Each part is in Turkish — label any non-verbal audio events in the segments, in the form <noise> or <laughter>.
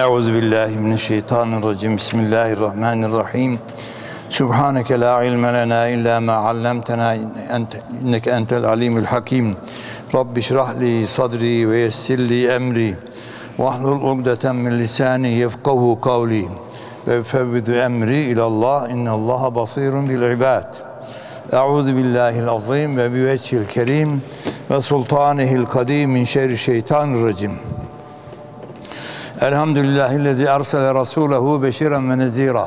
Euzu billahi mineşşeytanirracim. Bismillahirrahmanirrahim. Subhaneke la ilme lena illa ma allamtena inneke entel alimul hakim. Rabbi şrah li sadri ve yessir li emri. Vahlul ugdeten min lisani yefkahu kavli. Ve fevvidu emri ilallah innallaha basirun bil ibad. Euzu billahil azim ve bi vecihil kerim ve sultanihil kadim min şerri şeytanirracim. Elhamdülillahillezî ersele rasulehu beşiren ve nezîrâ.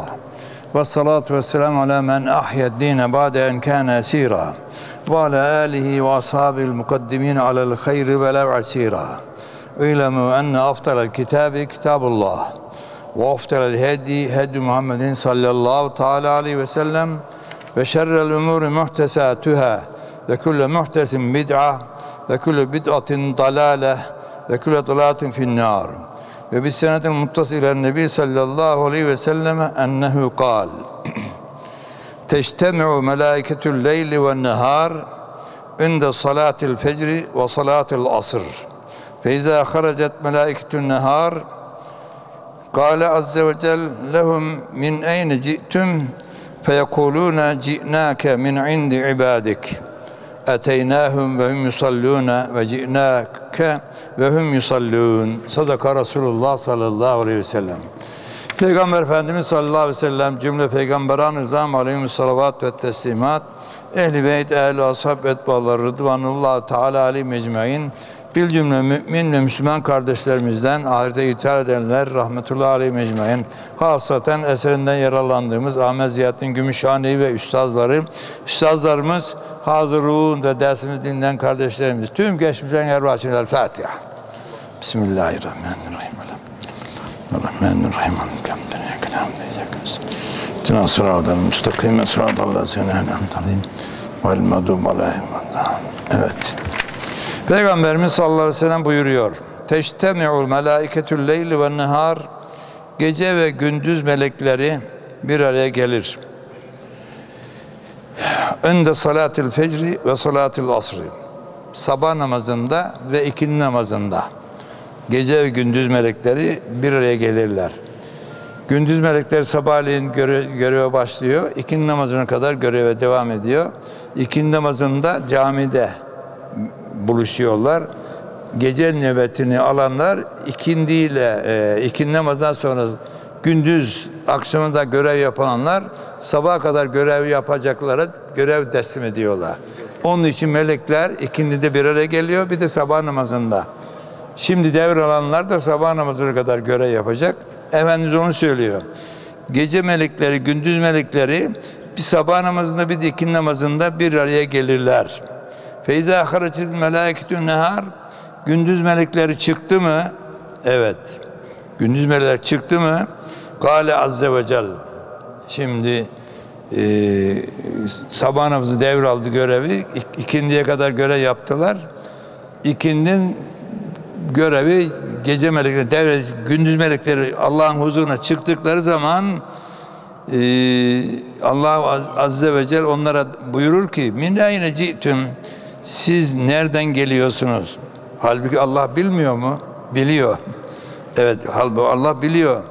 Ve salatu ve selamu ala men ahyed dine ba'de en kâne esîrâ. Ve ala âlihi ve ashabil mukaddimin alel hayri ve lev asîrâ. İlemû enne aftalel kitâbi kitâbullah. Ve aftalel hedi hedi Muhammedin sallallahu teâlâ aleyhi ve sellem. Ve şerrel umûri muhtesâtühâ. Ve külle muhtesin bid'a. Ve külle bid'atin dalâle. Ve külle dalâtin finnâr. Ve bis senetil muttasilen nebi sallallahu aleyhi ve selleme ennehu kal. Teçtemi'u melâiketül leyli ve nehar inde salatil fecri ve salatil asr. Feiza haracet melâiketün nehar Kale azze Eteynâhum ve hum yusallûne ve ci'nâke ve hum yusallûn. Sadaka Resulullah sallallahu aleyhi ve sellem. Peygamber Efendimiz sallallahu aleyhi ve sellem cümle peygamberan rızam aleyhim salavat ve teslimat ehli beyt ehli ashab etbalar rıdvanullah teala aleyhi mecmain bil cümle mümin ve Müslüman kardeşlerimizden ahirete ithal edenler rahmetullahi aleyhi mecmain hasaten eserinden yararlandığımız Ahmet Ziyaddin Gümüşhanevi ve üstazları üstazlarımız hazırun ve dersimiz dinleyen kardeşlerimiz tüm geçmişlerin ervahçın el Fatiha. Bismillahirrahmanirrahim. Bismillahirrahmanirrahim Tina sıradan müstakime sıradan la sene enamtalim vel madum aleyhim Evet Peygamberimiz sallallahu aleyhi ve sellem buyuruyor. Teştemi'ul melâiketül leyli ve nehar Gece ve gündüz melekleri bir araya gelir. Önde salatil fecri ve salatil asri. Sabah namazında ve ikindi namazında. Gece ve gündüz melekleri bir araya gelirler. Gündüz melekler sabahleyin göre, göreve başlıyor. İkindi namazına kadar göreve devam ediyor. İkindi namazında camide buluşuyorlar. Gece nöbetini alanlar ikindiyle e, ikindi namazdan sonra gündüz akşamında görev yapanlar sabaha kadar görev yapacaklara görev teslim ediyorlar. Onun için melekler ikindide bir araya geliyor bir de sabah namazında. Şimdi devralanlar da sabah namazına kadar görev yapacak. Efendimiz onu söylüyor. Gece melekleri, gündüz melekleri bir sabah namazında bir de ikindi namazında bir araya gelirler. Feyza haratil meleketün nehar gündüz melekleri çıktı mı? Evet. Gündüz melekler çıktı mı? Kale azze ve cel. Şimdi e, sabah namazı devraldı görevi. ikindiye kadar görev yaptılar. İkindin görevi gece melekleri, devre, gündüz melekleri Allah'ın huzuruna çıktıkları zaman e, Allah azze ve cel onlara buyurur ki min ayne ci'tüm siz nereden geliyorsunuz? Halbuki Allah bilmiyor mu? Biliyor. Evet, halbuki Allah biliyor.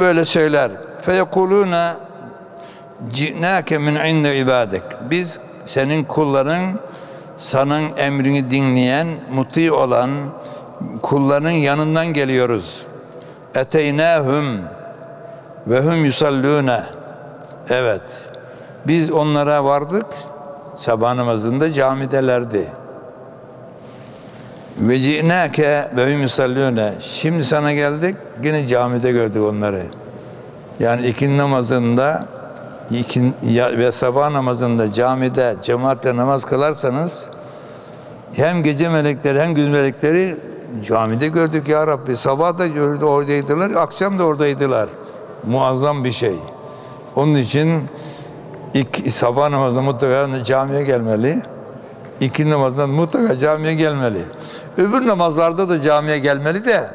Böyle söyler. Feyekulûne ci'nâke min inde ibadek. Biz senin kulların senin emrini dinleyen, muti olan kulların yanından geliyoruz. Eteynâhum ve hum yusallûne. Evet. Biz onlara vardık. Sabah namazında camidelerdi. Ve ci'nâke ve hum yusallûne. Şimdi sana geldik, yine camide gördük onları. Yani ikindi namazında ikin, ve sabah namazında camide cemaatle namaz kılarsanız hem gece melekleri hem gündüz melekleri camide gördük ya Rabbi. Sabah da gördü oradaydılar, akşam da oradaydılar. Muazzam bir şey. Onun için ilk sabah namazında mutlaka camiye gelmeli. İki namazdan mutlaka camiye gelmeli. Öbür namazlarda da camiye gelmeli de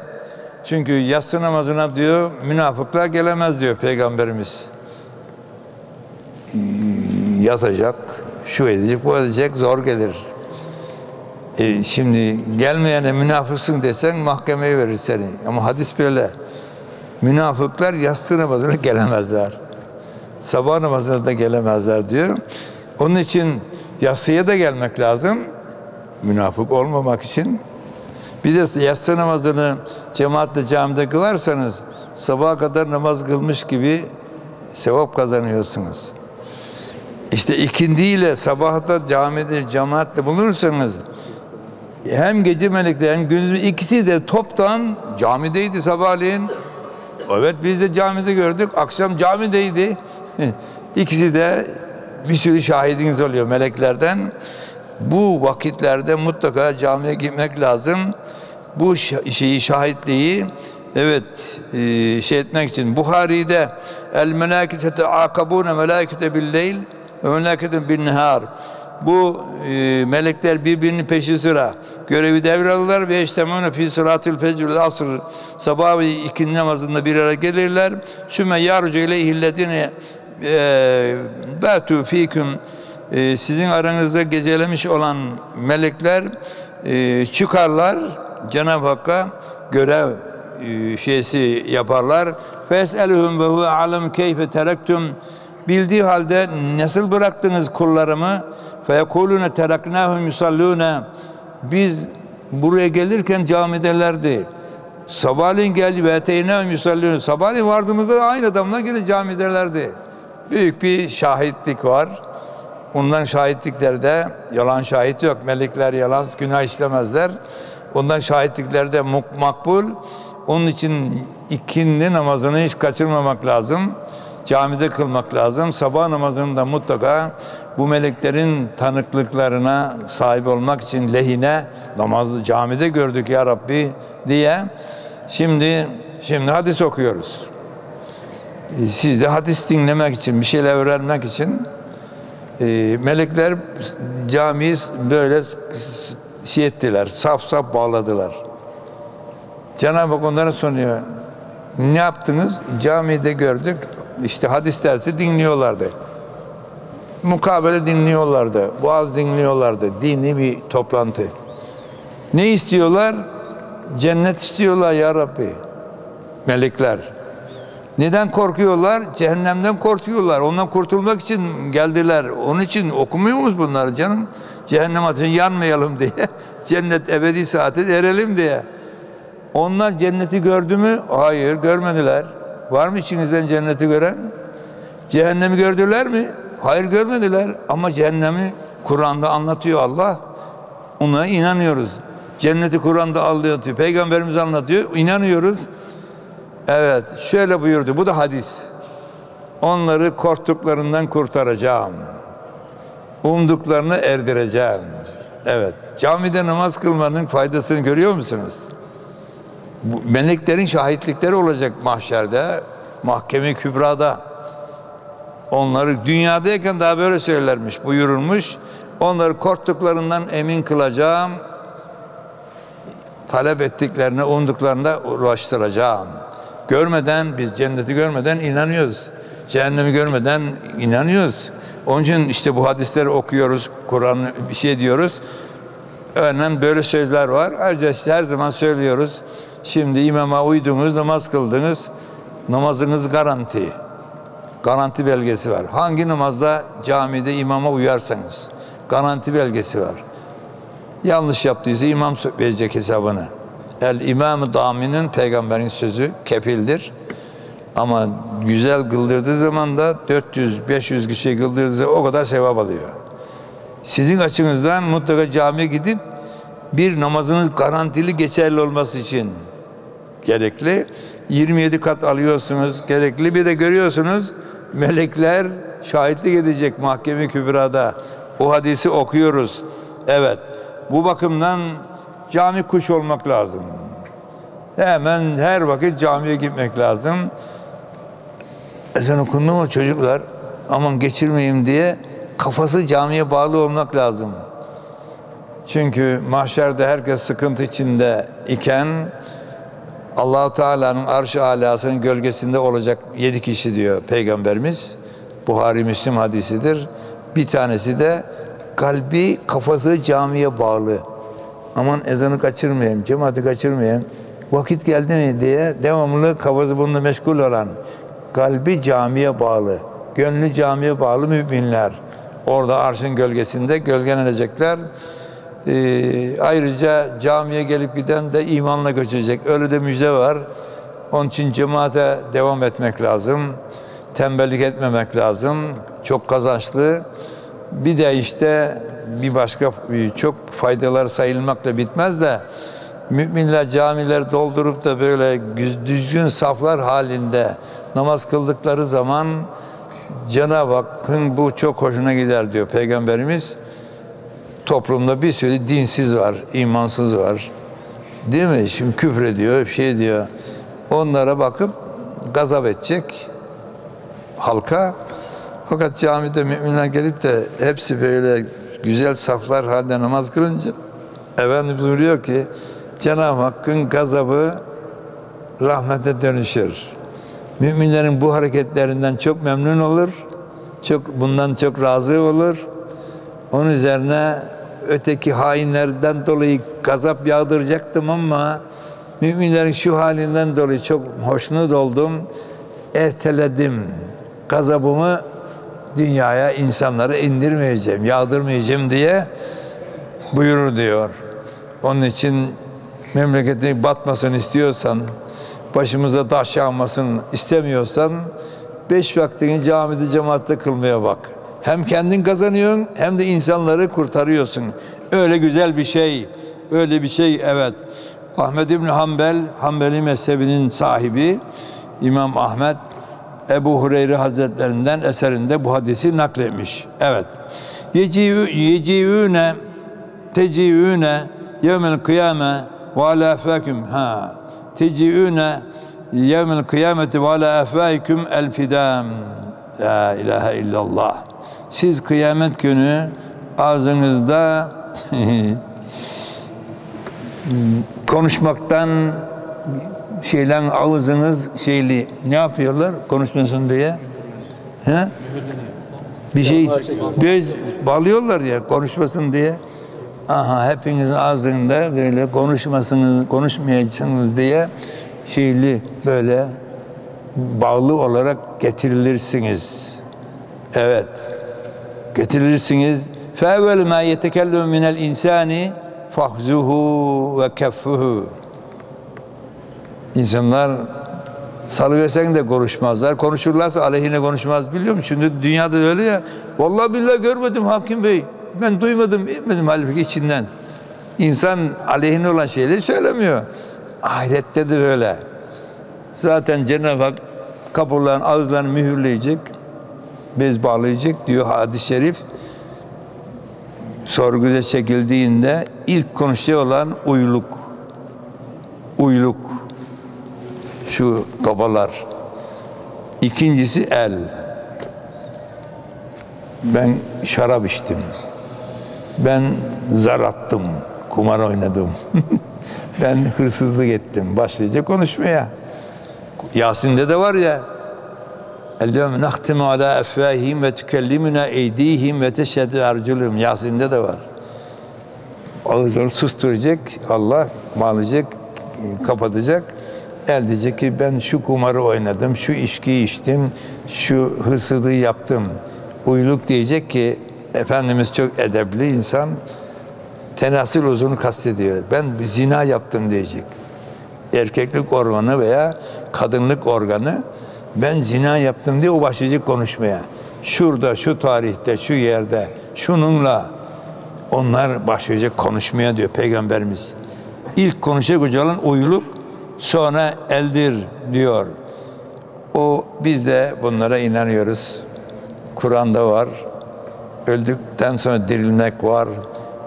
çünkü yatsı namazına diyor münafıklar gelemez diyor Peygamberimiz. Yatacak, şu edecek, bu edecek zor gelir. E, şimdi gelmeyene münafıksın desen mahkemeye verir seni. Ama hadis böyle. Münafıklar yatsı namazına <laughs> gelemezler. Sabah namazına da gelemezler diyor. Onun için yatsıya da gelmek lazım. Münafık olmamak için. Bir de yatsı namazını cemaatle camide kılarsanız sabaha kadar namaz kılmış gibi sevap kazanıyorsunuz. İşte ikindiyle sabahta camide cemaatle bulunursanız hem gece melekleri hem gündüz ikisi de toptan camideydi sabahleyin. Evet biz de camide gördük. Akşam camideydi. İkisi de bir sürü şahidiniz oluyor meleklerden. Bu vakitlerde mutlaka camiye gitmek lazım. Bu şeyi şahitliği evet e, şey etmek için Buhari'de el melâkete akabune melâkete billeyl ve melâkete bin nehar bu e, melekler birbirinin peşi sıra görevi devralırlar ve iştemune fi sıratil fecrül asr sabah ve ikindi namazında bir araya gelirler. Sümme yarcu ileyhilledine bâtû fîküm sizin aranızda gecelemiş olan melekler çıkarlar Cenab-ı Hakk'a görev şeysi yaparlar. Fes'eluhum ve huve alem keyfe terektum bildiği halde nasıl bıraktınız kullarımı? Feyekulune teraknahum yusallune biz buraya gelirken camidelerdi. Sabahleyin geldi ve eteynehum yusallune sabahleyin vardığımızda da aynı adamlar gelip camidelerdi. Büyük bir şahitlik var. Ondan şahitliklerde yalan şahit yok. Melekler yalan günah işlemezler. Ondan şahitliklerde makbul. Onun için ikindi namazını hiç kaçırmamak lazım. Camide kılmak lazım. Sabah namazını da mutlaka bu meleklerin tanıklıklarına sahip olmak için lehine namazlı camide gördük ya Rabbi diye. Şimdi şimdi hadis okuyoruz. Siz de hadis dinlemek için, bir şeyler öğrenmek için e, melekler camiyi böyle şey ettiler, saf saf bağladılar. Cenab-ı Hak onlara soruyor. Ne yaptınız? Camide gördük. İşte hadis dersi dinliyorlardı. Mukabele dinliyorlardı. Boğaz dinliyorlardı. Dini bir toplantı. Ne istiyorlar? Cennet istiyorlar ya Rabbi. Melekler. Neden korkuyorlar? Cehennemden korkuyorlar. Ondan kurtulmak için geldiler. Onun için okumuyor muyuz bunları canım? Cehennem ateşine yanmayalım diye. <laughs> Cennet ebedi saate erelim diye. Onlar cenneti gördü mü? Hayır, görmediler. Var mı içinizden cenneti gören? Cehennemi gördüler mi? Hayır görmediler. Ama cehennemi Kur'an'da anlatıyor Allah. Ona inanıyoruz. Cenneti Kur'an'da anlatıyor. Peygamberimiz anlatıyor. İnanıyoruz. Evet, şöyle buyurdu. Bu da hadis. Onları korktuklarından kurtaracağım. Umduklarını erdireceğim. Evet, camide namaz kılmanın faydasını görüyor musunuz? Bu, meleklerin şahitlikleri olacak mahşerde, mahkeme kübrada. Onları dünyadayken daha böyle söylermiş, buyurulmuş. Onları korktuklarından emin kılacağım. Talep ettiklerine, umduklarına ulaştıracağım. Görmeden, biz cenneti görmeden inanıyoruz. Cehennemi görmeden inanıyoruz. Onun için işte bu hadisleri okuyoruz, Kur'an bir şey diyoruz. Önemli böyle sözler var. Ayrıca işte her zaman söylüyoruz. Şimdi imama uydunuz, namaz kıldınız. Namazınız garanti. Garanti belgesi var. Hangi namazda camide imama uyarsanız garanti belgesi var. Yanlış yaptıysa imam verecek hesabını. El imamı daminin peygamberin sözü kefildir. Ama güzel kıldırdığı zaman da 400-500 kişi kıldırdığı o kadar sevap alıyor. Sizin açınızdan mutlaka camiye gidip bir namazınız garantili geçerli olması için gerekli. 27 kat alıyorsunuz gerekli. Bir de görüyorsunuz melekler şahitlik edecek mahkeme kübrada. O hadisi okuyoruz. Evet. Bu bakımdan cami kuş olmak lazım. Hemen her vakit camiye gitmek lazım. Ezan okundu mu çocuklar? Aman geçirmeyeyim diye kafası camiye bağlı olmak lazım. Çünkü mahşerde herkes sıkıntı içinde iken Allahu Teala'nın arş-ı alasının gölgesinde olacak yedi kişi diyor Peygamberimiz. Buhari Müslim hadisidir. Bir tanesi de kalbi kafası camiye bağlı. Aman ezanı kaçırmayayım, cemaati kaçırmayayım. vakit geldi mi diye devamlı kafası bununla meşgul olan kalbi camiye bağlı, gönlü camiye bağlı müminler. Orada arşın gölgesinde gölgelenecekler. Ee, ayrıca camiye gelip giden de imanla göçecek. Öyle de müjde var. Onun için cemaate devam etmek lazım. Tembellik etmemek lazım. Çok kazançlı. Bir de işte bir başka çok faydalar sayılmakla bitmez de müminler camileri doldurup da böyle düzgün saflar halinde namaz kıldıkları zaman Cenab-ı Hakk'ın bu çok hoşuna gider diyor Peygamberimiz. Toplumda bir sürü dinsiz var, imansız var. Değil mi? Şimdi küfür ediyor, şey diyor. Onlara bakıp gazap edecek halka. Fakat camide müminler gelip de hepsi böyle güzel saflar halinde namaz kılınca Efendimiz buyuruyor ki Cenab-ı Hakk'ın gazabı rahmete dönüşür. Müminlerin bu hareketlerinden çok memnun olur. Çok bundan çok razı olur. Onun üzerine öteki hainlerden dolayı gazap yağdıracaktım ama müminlerin şu halinden dolayı çok hoşnut oldum. Erteledim. Gazabımı dünyaya, insanlara indirmeyeceğim, yağdırmayacağım diye buyurur diyor. Onun için memleketin batmasını istiyorsan, başımıza taş yağmasını istemiyorsan, beş vaktini camide cemaatte kılmaya bak. Hem kendin kazanıyorsun hem de insanları kurtarıyorsun. Öyle güzel bir şey, öyle bir şey evet. Ahmed İbni Hanbel, Hanbeli mezhebinin sahibi İmam Ahmet Ebu Hureyre Hazretlerinden eserinde bu hadisi nakletmiş. Evet. Yeci'üne teci'üne yevmel kıyame ve ala efâküm ha teci'üne yevmel kıyameti ve ala efâküm el fidam la ilahe illallah siz kıyamet günü ağzınızda <laughs> konuşmaktan şeyden ağzınız şeyli ne yapıyorlar konuşmasın diye? He? Bir şey göz bağlıyorlar ya konuşmasın diye. Aha hepinizin ağzında böyle konuşmasınız, konuşmayacaksınız diye şeyli böyle bağlı olarak getirilirsiniz. Evet. Getirilirsiniz. Fe evvel ma yetekellem minel insani fahzuhu ve keffuhu. İnsanlar salıversen de konuşmazlar. Konuşurlarsa aleyhine konuşmaz biliyor musun? Şimdi dünyada öyle ya. Vallahi billahi görmedim hakim bey. Ben duymadım, bilmedim halbuki içinden. İnsan aleyhine olan şeyleri söylemiyor. Ahirette de böyle. Zaten Cenab-ı Hak kapıların ağızlarını mühürleyecek, bez bağlayacak diyor hadis-i şerif. Sorguya çekildiğinde ilk konuşacağı olan uyluk. Uyluk şu kafalar. İkincisi el. Ben şarap içtim. Ben zar attım, kumar oynadım. <laughs> ben hırsızlık ettim. Başlayacak konuşmaya. Yasin'de de var ya. Ellem nahtimu ala efvahihim ve tükellimuna eydihim ve teşhedü erculum. Yasin'de de var. Ağızları susturacak, Allah bağlayacak, kapatacak. El diyecek ki ben şu kumarı oynadım, şu içki içtim, şu hırsızlığı yaptım. Uyluk diyecek ki Efendimiz çok edebli insan tenasül uzunu kastediyor. Ben zina yaptım diyecek. Erkeklik organı veya kadınlık organı ben zina yaptım diye o başlayacak konuşmaya. Şurada, şu tarihte, şu yerde, şununla onlar başlayacak konuşmaya diyor Peygamberimiz. İlk konuşacak olan uyluk sonra eldir diyor. O biz de bunlara inanıyoruz. Kur'an'da var. Öldükten sonra dirilmek var.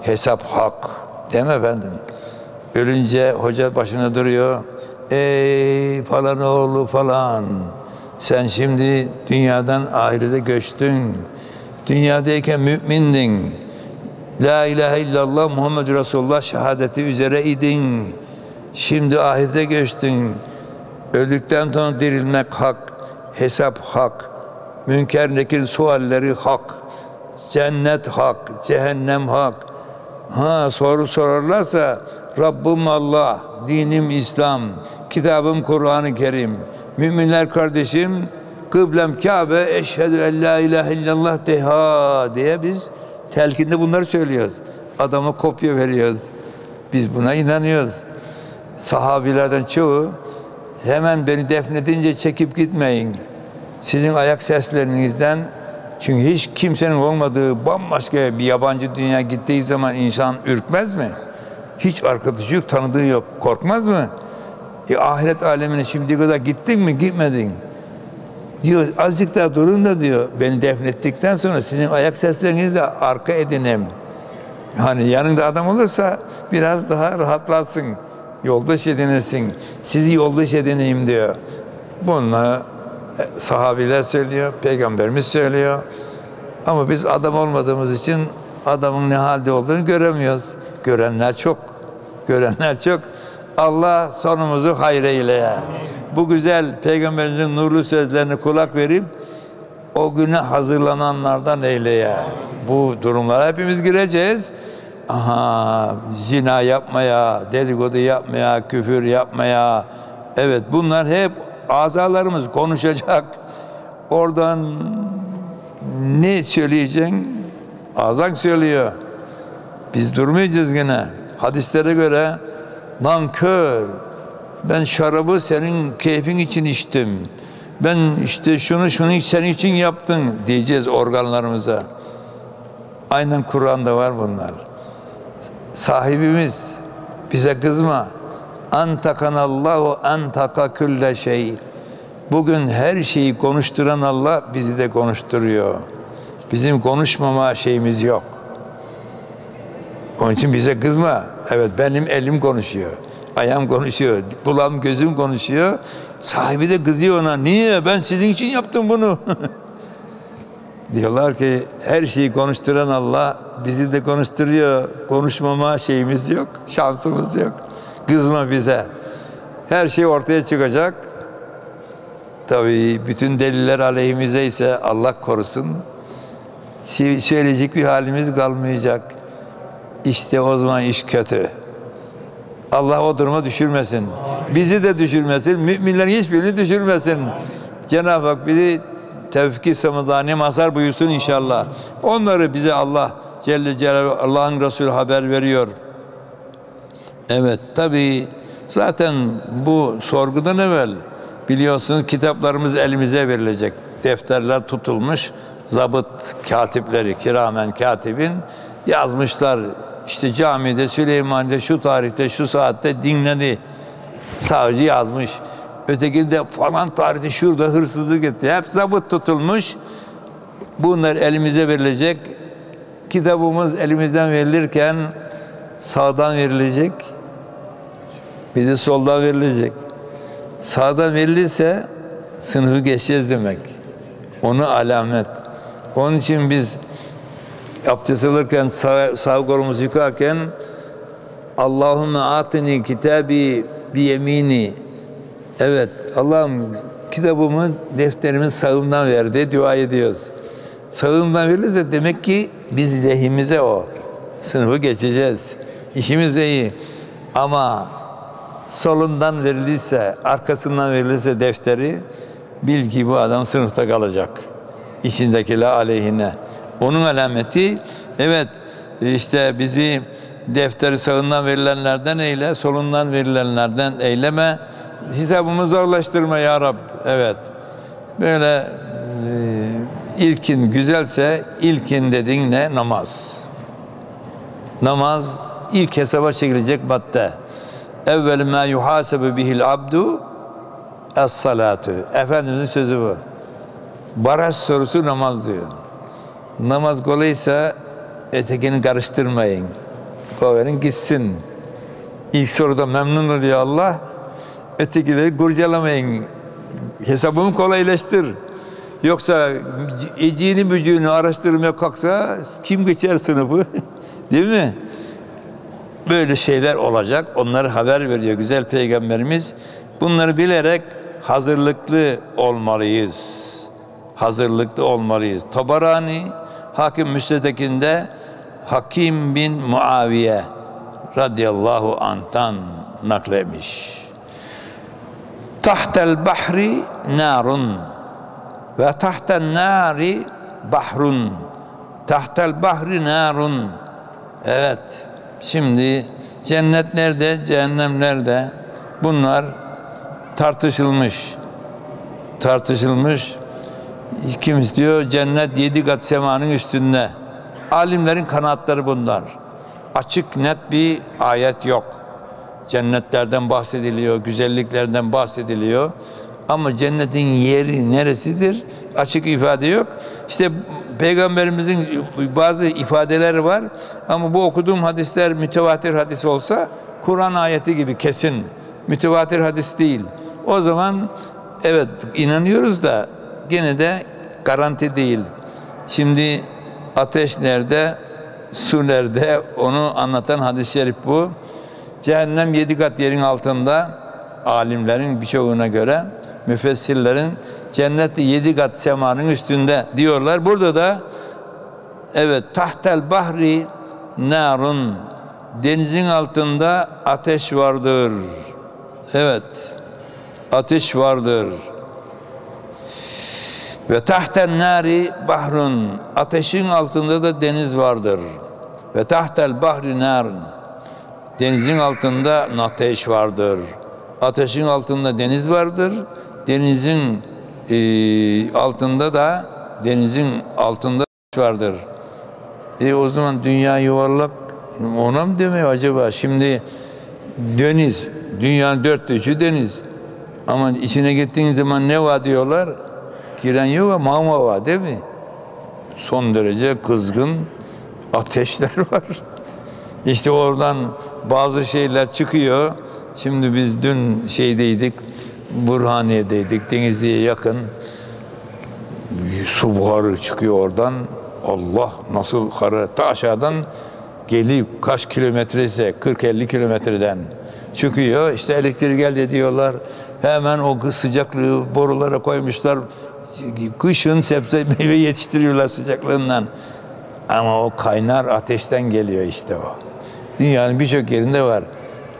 Hesap hak. Değil mi efendim? Ölünce hoca başına duruyor. Ey falan oğlu falan. Sen şimdi dünyadan ahirete göçtün. Dünyadayken mümindin. La ilahe illallah Muhammed Resulullah şehadeti üzere idin. Şimdi ahirete geçtin. Öldükten sonra dirilmek hak, hesap hak, münker nekir sualleri hak, cennet hak, cehennem hak. Ha soru sorarlarsa Rabbim Allah, dinim İslam, kitabım Kur'an-ı Kerim. Müminler kardeşim, kıblem Kabe, eşhedü en la ilahe illallah deha diye biz telkinde bunları söylüyoruz. Adama kopya veriyoruz. Biz buna inanıyoruz. Sahabilerden çoğu hemen beni defnedince çekip gitmeyin. Sizin ayak seslerinizden çünkü hiç kimsenin olmadığı bambaşka bir yabancı dünya gittiği zaman insan ürkmez mi? Hiç arkadaşı yok, tanıdığı yok. Korkmaz mı? E, ahiret alemine şimdiye kadar gittin mi, gitmedin. Diyor azıcık daha durun da diyor beni defnettikten sonra sizin ayak seslerinizle arka edinim. Hani yanında adam olursa biraz daha rahatlarsın. Yoldaş edinirsin. Sizi yoldaş edineyim diyor. Bunlar e, sahabiler söylüyor, peygamberimiz söylüyor. Ama biz adam olmadığımız için adamın ne halde olduğunu göremiyoruz. Görenler çok. Görenler çok. Allah sonumuzu hayır eyle. Bu güzel peygamberimizin nurlu sözlerine kulak verip o güne hazırlananlardan eyle ya. Bu durumlara hepimiz gireceğiz. Aha, zina yapmaya, dedikodu yapmaya, küfür yapmaya. Evet bunlar hep azalarımız konuşacak. Oradan ne söyleyeceksin? Ağzan söylüyor. Biz durmayacağız gene. Hadislere göre nankör, ben şarabı senin keyfin için içtim. Ben işte şunu şunu senin için yaptım diyeceğiz organlarımıza. Aynen Kur'an'da var bunlar. Sahibimiz bize kızma. Antakanallahu antaka külle şey. Bugün her şeyi konuşturan Allah bizi de konuşturuyor. Bizim konuşmama şeyimiz yok. Onun için bize kızma. Evet benim elim konuşuyor. Ayağım konuşuyor. Kulağım gözüm konuşuyor. Sahibi de kızıyor ona. Niye? Ben sizin için yaptım bunu. <laughs> Diyorlar ki her şeyi konuşturan Allah bizi de konuşturuyor. Konuşmama şeyimiz yok. Şansımız yok. Kızma bize. Her şey ortaya çıkacak. Tabii bütün deliller aleyhimize ise Allah korusun. Söyleyecek bir halimiz kalmayacak. İşte o zaman iş kötü. Allah o duruma düşürmesin. Bizi de düşürmesin. Müminlerin hiçbirini düşürmesin. Cenab-ı Hak bizi tevfik-i samudani mazhar buyursun inşallah. Onları bize Allah Celle Celaluhu Allah'ın Resulü haber veriyor. Evet tabi zaten bu sorgudan evvel biliyorsunuz kitaplarımız elimize verilecek. Defterler tutulmuş. Zabıt katipleri, kiramen katibin yazmışlar. İşte camide Süleymaniye şu tarihte şu saatte dinledi. Savcı yazmış. Ötekinde falan tarihte şurada hırsızlık etti. Hep zabıt tutulmuş. Bunlar elimize verilecek. Kitabımız elimizden verilirken sağdan verilecek. Bir de soldan verilecek. Sağdan verilirse sınıfı geçeceğiz demek. Onu alamet. Onun için biz abdest alırken sağ, sağ kolumuzu yıkarken Allahümme atini kitabi bi yemini Evet Allah'ım kitabımı defterimin sağımdan verdi dua ediyoruz. Sağımdan verilirse demek ki biz lehimize o. Sınıfı geçeceğiz. İşimiz iyi. Ama solundan verildiyse, arkasından verilirse defteri bil ki bu adam sınıfta kalacak. İçindekiler aleyhine. Onun alameti evet işte bizi defteri sağından verilenlerden eyle, solundan verilenlerden eyleme. Hesabımı zorlaştırma ya Rab. Evet. Böyle e, ilkin güzelse ilkin dediğin ne? Namaz. Namaz ilk hesaba çekilecek madde. Evvel ma yuhasebu bihil abdu es salatu. Efendimizin sözü bu. Baraj sorusu namaz diyor. Namaz kolaysa ötekini karıştırmayın. Koverin gitsin. İlk soruda memnun oluyor Allah. Ötekileri kurcalamayın. Hesabımı kolaylaştır. Yoksa eciğini bücüğünü araştırmaya kalksa kim geçer sınıfı? <laughs> Değil mi? Böyle şeyler olacak. Onları haber veriyor güzel peygamberimiz. Bunları bilerek hazırlıklı olmalıyız. Hazırlıklı olmalıyız. Tabarani Hakim Müstedek'inde Hakim bin Muaviye radıyallahu anh'tan naklemiş. Tahtel bahri narun ve tahten nari bahrun. Tahtel bahri narun. Evet. Şimdi cennet nerede, cehennem nerede? Bunlar tartışılmış. Tartışılmış. Kimisi diyor cennet yedi kat semanın üstünde. Alimlerin kanatları bunlar. Açık net bir ayet yok. Cennetlerden bahsediliyor, güzelliklerden bahsediliyor. Ama cennetin yeri neresidir? Açık ifade yok. İşte Peygamberimizin bazı ifadeleri var ama bu okuduğum hadisler mütevatir hadis olsa Kur'an ayeti gibi kesin. Mütevatir hadis değil. O zaman evet inanıyoruz da gene de garanti değil. Şimdi ateş nerede, su nerede onu anlatan hadis-i şerif bu. Cehennem yedi kat yerin altında alimlerin birçoğuna göre müfessirlerin cennet yedi kat semanın üstünde diyorlar. Burada da evet tahtel bahri narun denizin altında ateş vardır. Evet. Ateş vardır. Ve tahten nari bahrun ateşin altında da deniz vardır. Ve tahtel bahri narun denizin altında ateş vardır. Ateşin altında deniz vardır. Denizin e, altında da denizin altında vardır. E o zaman dünya yuvarlak ona mı demiyor acaba? Şimdi deniz, dünyanın dört üçü deniz. Ama içine gittiğin zaman ne var diyorlar? Giren yok ama mama var değil mi? Son derece kızgın ateşler <laughs> var. İşte oradan bazı şeyler çıkıyor. Şimdi biz dün şeydeydik, Burhaniye'deydik, Denizli'ye yakın. Su buharı çıkıyor oradan. Allah nasıl kara ta aşağıdan gelip kaç kilometre ise 40-50 kilometreden çıkıyor. İşte elektrik geldi diyorlar. Hemen o sıcaklığı borulara koymuşlar. Kışın sebze meyve yetiştiriyorlar sıcaklığından. Ama o kaynar ateşten geliyor işte o. Dünyanın birçok yerinde var.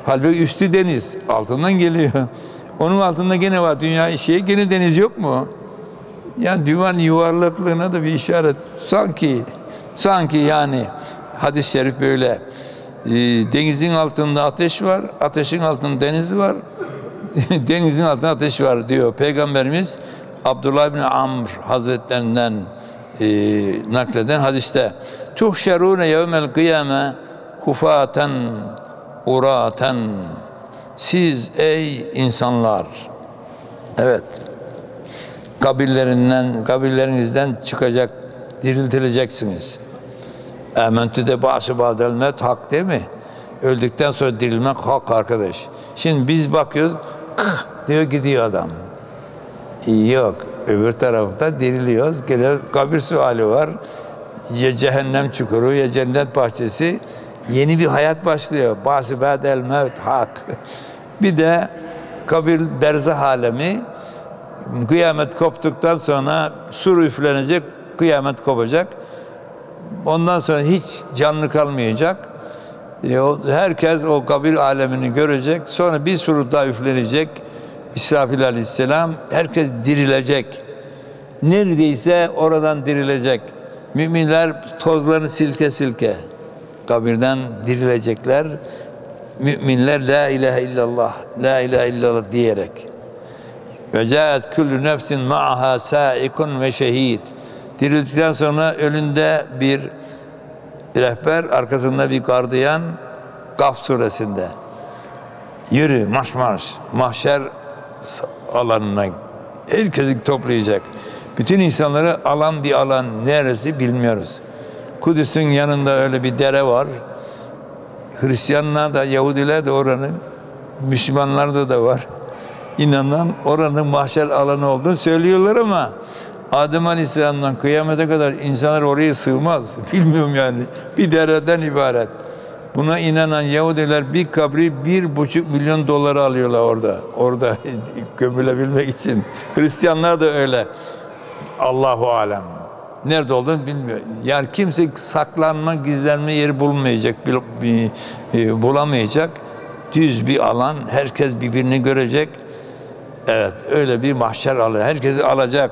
Halbuki üstü deniz, altından geliyor. <laughs> Onun altında gene var dünya şey, gene deniz yok mu? Yani dünyanın yuvarlaklığına da bir işaret. Sanki, sanki yani hadis-i şerif böyle. E, denizin altında ateş var, ateşin altında deniz var. <laughs> denizin altında ateş var diyor Peygamberimiz Abdullah bin Amr Hazretlerinden e, nakleden hadiste. Tuhşerune yevmel kıyame hufaten uraten siz ey insanlar evet kabirlerinden kabirlerinizden çıkacak diriltileceksiniz. Ementü de başı badelmet hak değil mi? Öldükten sonra dirilmek hak arkadaş. Şimdi biz bakıyoruz kıh diyor gidiyor adam. Yok. Öbür tarafta diriliyoruz. Gene kabir suali var. Ya cehennem çukuru ya cennet bahçesi. Yeni bir hayat başlıyor. Bazı bedel mevt hak. Bir de kabir berzah alemi kıyamet koptuktan sonra sur üflenecek, kıyamet kopacak. Ondan sonra hiç canlı kalmayacak. E, herkes o kabir alemini görecek. Sonra bir sur daha üflenecek. İsrafil aleyhisselam herkes dirilecek. Neredeyse oradan dirilecek. Müminler tozlarını silke silke kabirden dirilecekler. Müminler la ilahe illallah, la ilahe illallah diyerek. Ve caet kullu nefsin ma'aha sa'ikun ve şehid. Dirildikten sonra önünde bir rehber, arkasında bir gardiyan Kaf suresinde. Yürü marş marş. Mahşer alanına herkesi toplayacak. Bütün insanları alan bir alan neresi bilmiyoruz. Kudüs'ün yanında öyle bir dere var. Hristiyanlar da Yahudiler de oranın, Müslümanlarda da var. İnanan oranın mahşer alanı olduğunu söylüyorlar ama Adem Aleyhisselam'dan kıyamete kadar insanlar oraya sığmaz. <laughs> Bilmiyorum yani. Bir dereden ibaret. Buna inanan Yahudiler bir kabri bir buçuk milyon dolar alıyorlar orada. Orada <laughs> gömülebilmek için. Hristiyanlar da öyle. Allahu alem. Nerede olduğunu bilmiyor. Yani kimse saklanma, gizlenme yeri bulmayacak, e, bulamayacak. Düz bir alan, herkes birbirini görecek. Evet, öyle bir mahşer alanı. Herkesi alacak.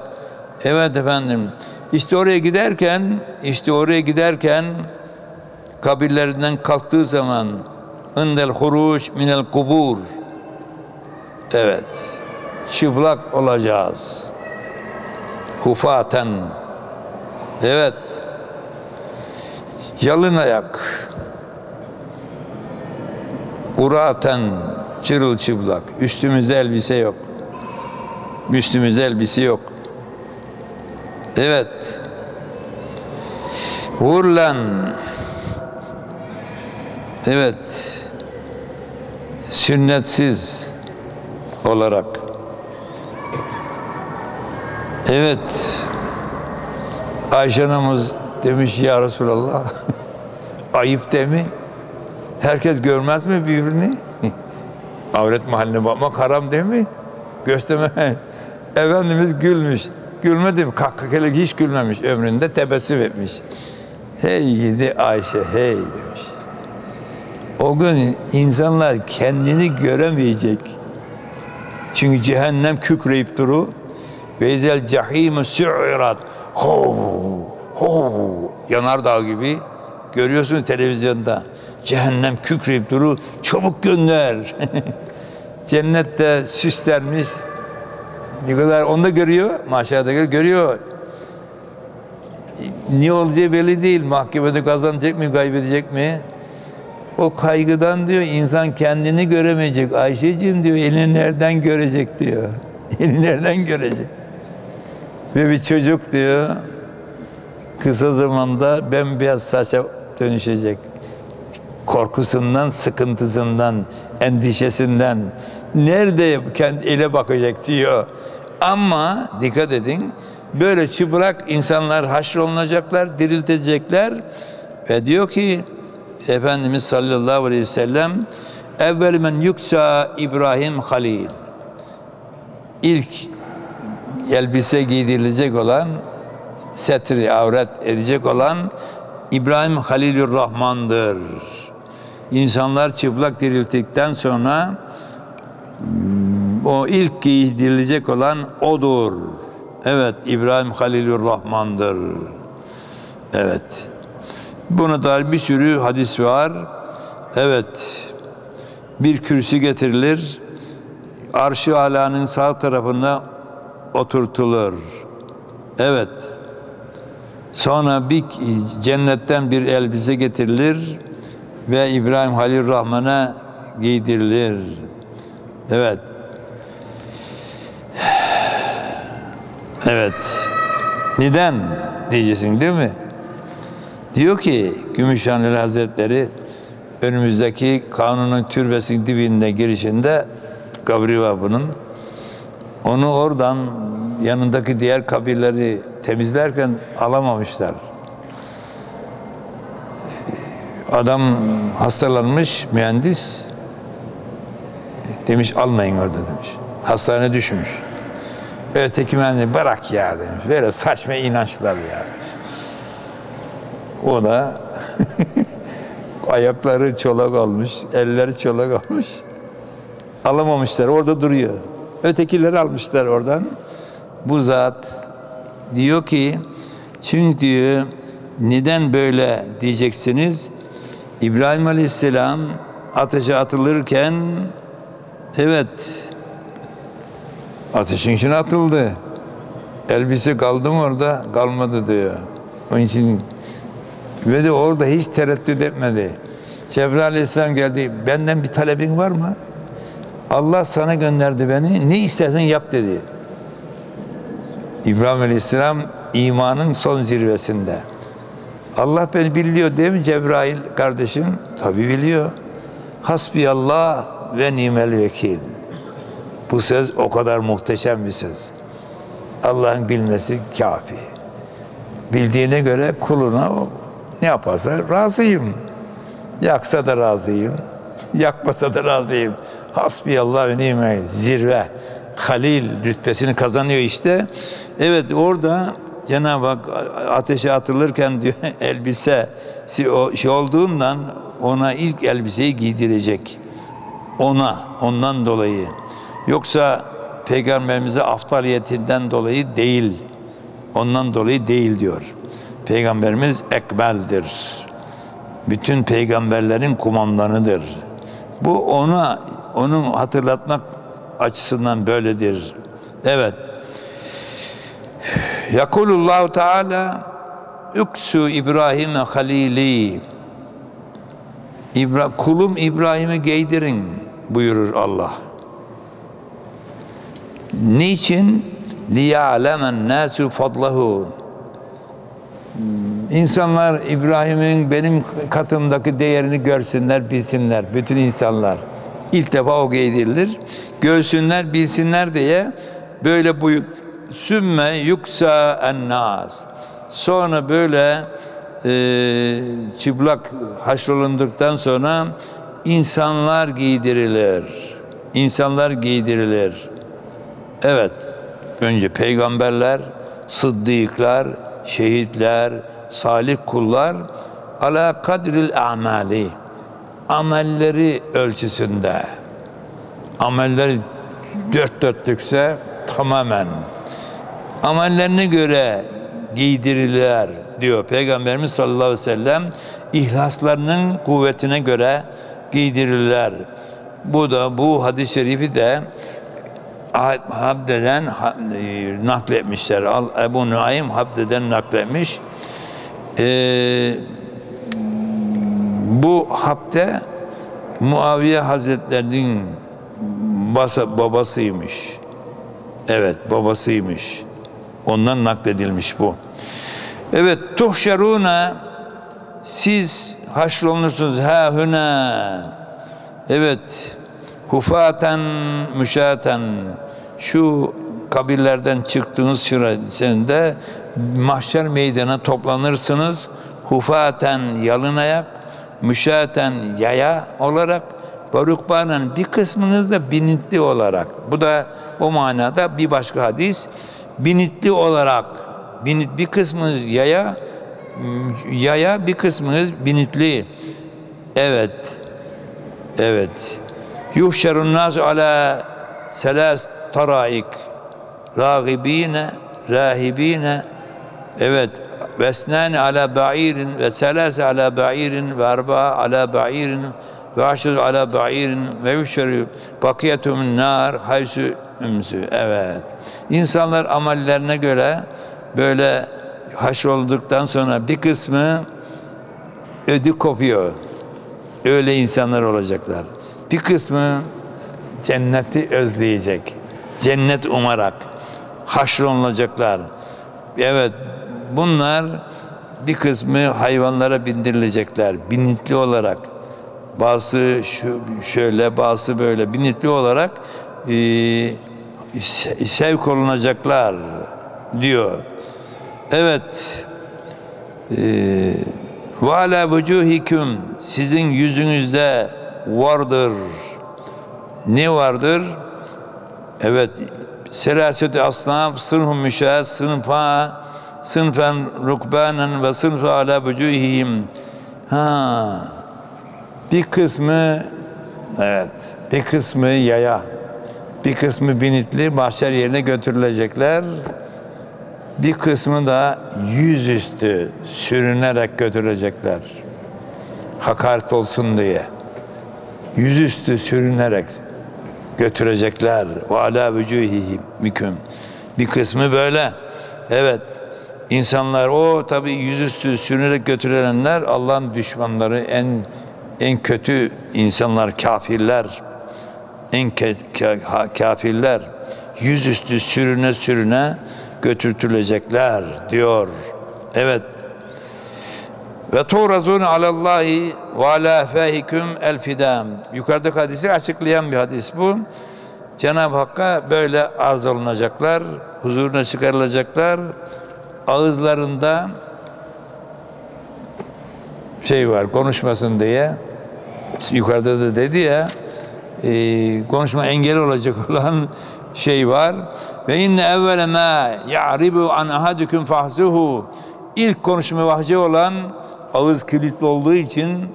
Evet efendim. İşte oraya giderken, işte oraya giderken kabirlerinden kalktığı zaman indel huruç minel kubur. Evet. Çıplak olacağız. Hufaten. Evet. Yalın ayak. Uraten çırılçıplak. Üstümüzde elbise yok. Üstümüzde elbise yok. Evet. Hurlan. Evet. Sünnetsiz olarak. Evet. Ayşe anamız demiş ya Resulallah. <laughs> Ayıp değil mi? Herkes görmez mi birbirini? <laughs> Avret mahalline bakmak haram değil mi? Gösterme. <laughs> Efendimiz gülmüş. Gülmedi mi? Kahkakelik hiç gülmemiş ömründe tebessüm etmiş. Hey gidi Ayşe hey demiş. O gün insanlar kendini göremeyecek. Çünkü cehennem kükreyip duru. Ve izel cehîmü su'irat. Ho ho yanardağ gibi görüyorsunuz televizyonda. Cehennem kükreyip duru. Çabuk gönder. <laughs> Cennette süslenmiş. Ne kadar onu da görüyor. Maşallah görüyor. Ne olacağı belli değil. Mahkemede kazanacak mı, kaybedecek mi? O kaygıdan diyor insan kendini göremeyecek. Ayşeciğim diyor elini nereden görecek diyor. <laughs> Elini nereden görecek? Ve bir çocuk diyor kısa zamanda bembeyaz saça dönüşecek. Korkusundan, sıkıntısından, endişesinden nerede kendi ele bakacak diyor. Ama dikkat edin böyle çıplak insanlar haşrolunacaklar, diriltecekler ve diyor ki Efendimiz sallallahu aleyhi ve sellem evvel men yuksa İbrahim Halil ilk elbise giydirilecek olan setri avret edecek olan İbrahim Halilur Rahman'dır. İnsanlar çıplak dirilttikten sonra hmm, o ilk giydirilecek olan odur. Evet İbrahim Halilur Rahman'dır. Evet. Buna dair bir sürü hadis var. Evet. Bir kürsü getirilir. Arş-ı alanın sağ tarafına oturtulur. Evet. Sonra bir cennetten bir elbise getirilir ve İbrahim Halil Rahman'a giydirilir. Evet. Evet. Neden diyeceksin değil mi? Diyor ki Gümüşhaneli Hazretleri önümüzdeki kanunun türbesinin dibinde girişinde kabri var bunun. Onu oradan yanındaki diğer kabirleri temizlerken alamamışlar. Adam hastalanmış mühendis demiş almayın orada demiş. Hastane düşmüş. Öteki mühendis bırak ya demiş. Böyle saçma inançlar ya demiş. O da <laughs> ayakları çolak olmuş, elleri çolak olmuş. Alamamışlar, orada duruyor. Ötekileri almışlar oradan. Bu zat diyor ki, çünkü neden böyle diyeceksiniz? İbrahim Aleyhisselam ateşe atılırken, evet, ateşin içine atıldı. Elbise kaldı mı orada? Kalmadı diyor. Onun için ve de orada hiç tereddüt etmedi. Cebrail Aleyhisselam geldi. Benden bir talebin var mı? Allah sana gönderdi beni. Ne istersen yap dedi. İbrahim Aleyhisselam imanın son zirvesinde. Allah beni biliyor değil mi Cebrail kardeşim? Tabi biliyor. Hasbiyallah ve nimel vekil. Bu söz o kadar muhteşem bir söz. Allah'ın bilmesi kafi. Bildiğine göre kuluna ne yaparsa razıyım. Yaksa da razıyım. Yakmasa da razıyım. Hasbiyallah ve nimel zirve. Halil rütbesini kazanıyor işte. Evet orada Cenab-ı Hak ateşe atılırken diyor <laughs> elbise şey olduğundan ona ilk elbiseyi giydirecek. Ona, ondan dolayı. Yoksa peygamberimize aftaliyetinden dolayı değil. Ondan dolayı değil diyor. Peygamberimiz ekmeldir. Bütün peygamberlerin kumandanıdır. Bu ona onu hatırlatmak açısından böyledir. Evet. Yakulullahu Teala Uksu İbrahim'e halili İbra kulum İbrahim'i giydirin buyurur Allah. Niçin? liya'lemen nasu fadlahu İnsanlar İbrahim'in benim katımdaki değerini görsünler, bilsinler. Bütün insanlar. İlk defa o giydirilir. Görsünler, bilsinler diye böyle buyur. Sümme yuksa ennas. Sonra böyle e, çıplak haşrolunduktan sonra insanlar giydirilir. İnsanlar giydirilir. Evet. Önce peygamberler, sıddıklar, şehitler, salih kullar ala kadril amali amelleri ölçüsünde amelleri dört dörtlükse tamamen amellerine göre giydirirler diyor Peygamberimiz sallallahu aleyhi ve sellem ihlaslarının kuvvetine göre giydirirler. Bu da bu hadis-i şerifi de Habde'den nakletmişler. Ebu Nuaym Habde'den nakletmiş. Ee, bu Habde Muaviye Hazretlerinin babasıymış. Evet babasıymış. Ondan nakledilmiş bu. Evet tuhşeruna siz haşrolunursunuz ha hüna. Evet hufaten müşaten şu kabirlerden çıktığınız sürecinde mahşer meydana toplanırsınız. Hufaten yalın ayak, müşaten yaya olarak ve bir kısmınız da binitli olarak. Bu da o manada bir başka hadis. Binitli olarak binit bir kısmınız yaya yaya bir kısmınız binitli. Evet. Evet. Yuhşerun nas ala selas taraik ragibine rahibine evet vesnani ala ba'irin ve selase ala ba'irin ve arba'a ala ba'irin ve aşır ala ba'irin ve yuşşerü bakiyetu min nar haysu ümsü evet insanlar amellerine göre böyle haşrolduktan sonra bir kısmı ödü kopuyor öyle insanlar olacaklar bir kısmı cenneti özleyecek. Cennet umarak haşrolunacaklar. Evet bunlar bir kısmı hayvanlara bindirilecekler. Binitli olarak. Bazı şöyle bazı böyle binitli olarak e, sevk olunacaklar diyor. Evet. Ve ala vucuhikum sizin yüzünüzde vardır. Ne vardır? Evet, selasetü asnaf, sınıf müşahit, sınıfa, sınıfen rukbanen ve sınıfa ala vücuhihim. Ha, bir kısmı, evet, bir kısmı yaya, bir kısmı binitli mahşer yerine götürülecekler. Bir kısmı da yüzüstü sürünerek götürecekler. Hakaret olsun diye yüzüstü sürünerek götürecekler. Ve ala vücuhihim müküm. Bir kısmı böyle. Evet. İnsanlar o tabi yüzüstü sürünerek götürülenler Allah'ın düşmanları en en kötü insanlar kafirler. En kafirler yüzüstü sürüne sürüne götürtülecekler diyor. Evet ve tuğrazun alallahi ve ala fehiküm el fidam. Yukarıdaki hadisi açıklayan bir hadis bu. Cenab-ı Hakk'a böyle arz olunacaklar, huzuruna çıkarılacaklar. Ağızlarında şey var, konuşmasın diye. Yukarıda da dedi ya, e, konuşma engel olacak <laughs> olan şey var. Ve inne evvele ma ya'ribu an ahadukum fahzuhu. İlk konuşma vahyi olan ağız kilitli olduğu için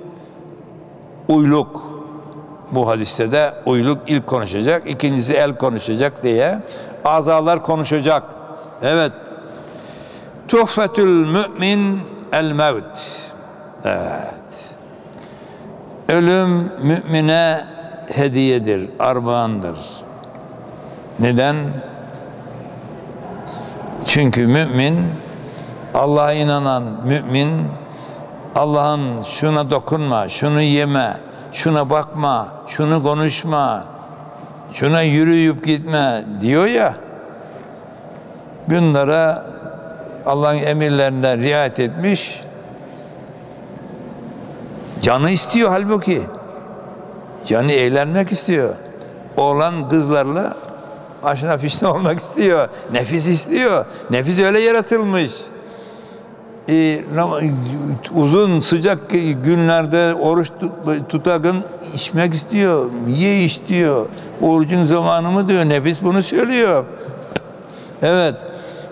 uyluk. Bu hadiste de uyluk ilk konuşacak, ikincisi el konuşacak diye azalar konuşacak. Evet. Tuhfetül mümin el mevt. Evet. Ölüm mümine hediyedir, armağandır. Neden? Çünkü mümin, Allah'a inanan mümin, Allah'ın şuna dokunma, şunu yeme, şuna bakma, şunu konuşma, şuna yürüyüp gitme diyor ya. Bunlara Allah'ın emirlerine riayet etmiş. Canı istiyor halbuki. Canı eğlenmek istiyor. Oğlan kızlarla aşına fişne olmak istiyor. Nefis istiyor. Nefis öyle yaratılmış. Ee, uzun sıcak günlerde oruç tutakın içmek istiyor. Ye istiyor. Orucun zamanı mı diyor. Nefis bunu söylüyor. Evet.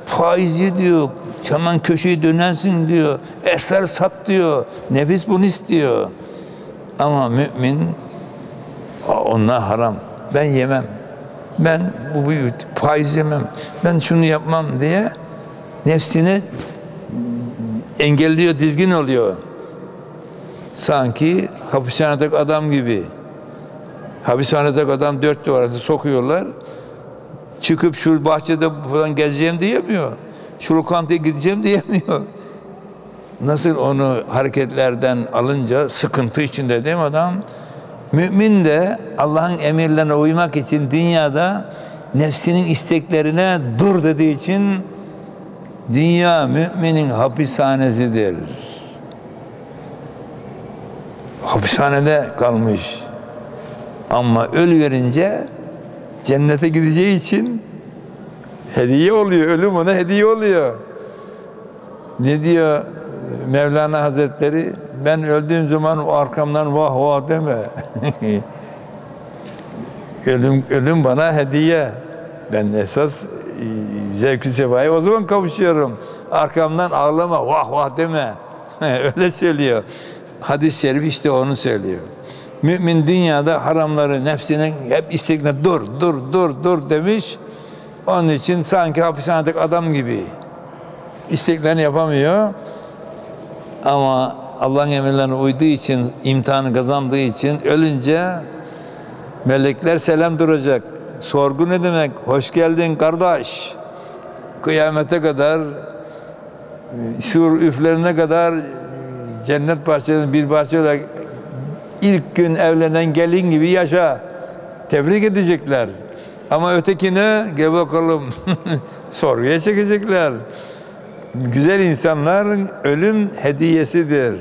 Faizci diyor. Çaman köşeyi dönersin diyor. Eser sat diyor. Nefis bunu istiyor. Ama mümin onlar haram. Ben yemem. Ben bu, bu faiz yemem. Ben şunu yapmam diye nefsini engelliyor, dizgin oluyor. Sanki hapishanedeki adam gibi. Hapishanedeki adam dört duvarası sokuyorlar. Çıkıp şu bahçede falan gezeceğim diyemiyor. Şu lokantaya gideceğim diyemiyor. Nasıl onu hareketlerden alınca sıkıntı içinde değil mi adam? Mümin de Allah'ın emirlerine uymak için dünyada nefsinin isteklerine dur dediği için dünya müminin hapishanesidir. Hapishanede kalmış. Ama öl verince cennete gideceği için hediye oluyor. Ölüm ona hediye oluyor. Ne diyor Mevlana Hazretleri? Ben öldüğüm zaman arkamdan vah vah deme. <laughs> ölüm, ölüm bana hediye. Ben esas e, zevk-i sefaya o zaman kavuşuyorum. Arkamdan ağlama, vah vah deme. <laughs> Öyle söylüyor. Hadis-i şerif işte onu söylüyor. Mümin dünyada haramları nefsinin hep istekine dur, dur, dur, dur demiş. Onun için sanki hapishanedeki adam gibi isteklerini yapamıyor. Ama Allah'ın emirlerine uyduğu için, imtihanı kazandığı için ölünce melekler selam duracak. Sorgu ne demek? Hoş geldin kardeş. Kıyamete kadar sur üflerine kadar cennet bahçesinin bir bahçede ilk gün evlenen gelin gibi yaşa. Tebrik edecekler. Ama ötekine gel bakalım <laughs> sorguya çekecekler. Güzel insanların ölüm hediyesidir.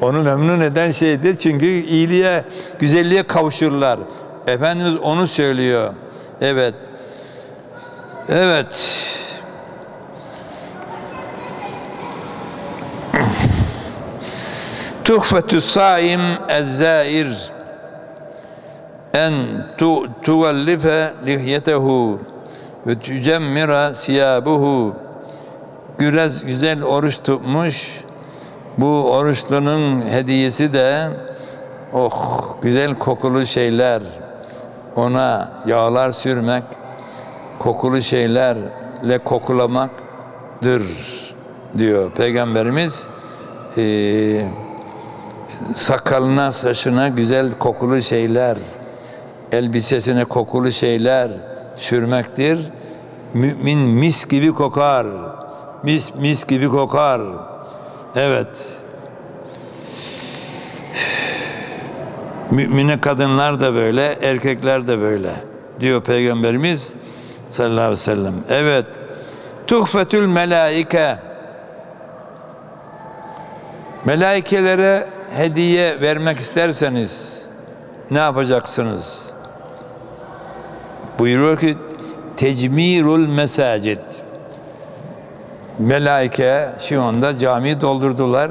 Onu memnun eden şeydir. Çünkü iyiliğe, güzelliğe kavuşurlar. Efendimiz onu söylüyor. Evet. Evet. <clears throat> Tuhfetü saim ezzair en tu tuvellife lihyetehu ve tücemmira siyabuhu Güzel, güzel oruç tutmuş. Bu oruçlunun hediyesi de oh güzel kokulu şeyler. Ona yağlar sürmek, kokulu şeylerle kokulamaktır diyor Peygamberimiz. Ee, sakalına, saçına güzel kokulu şeyler, elbisesine kokulu şeyler sürmektir. Mümin mis gibi kokar. Mis mis gibi kokar. Evet. Mümine kadınlar da böyle, erkekler de böyle diyor Peygamberimiz sallallahu aleyhi ve sellem. Evet. Tuhfetül melaike. Melaikelere hediye vermek isterseniz ne yapacaksınız? Buyuruyor ki tecmirul mesacid. Melaike şu anda camiyi doldurdular.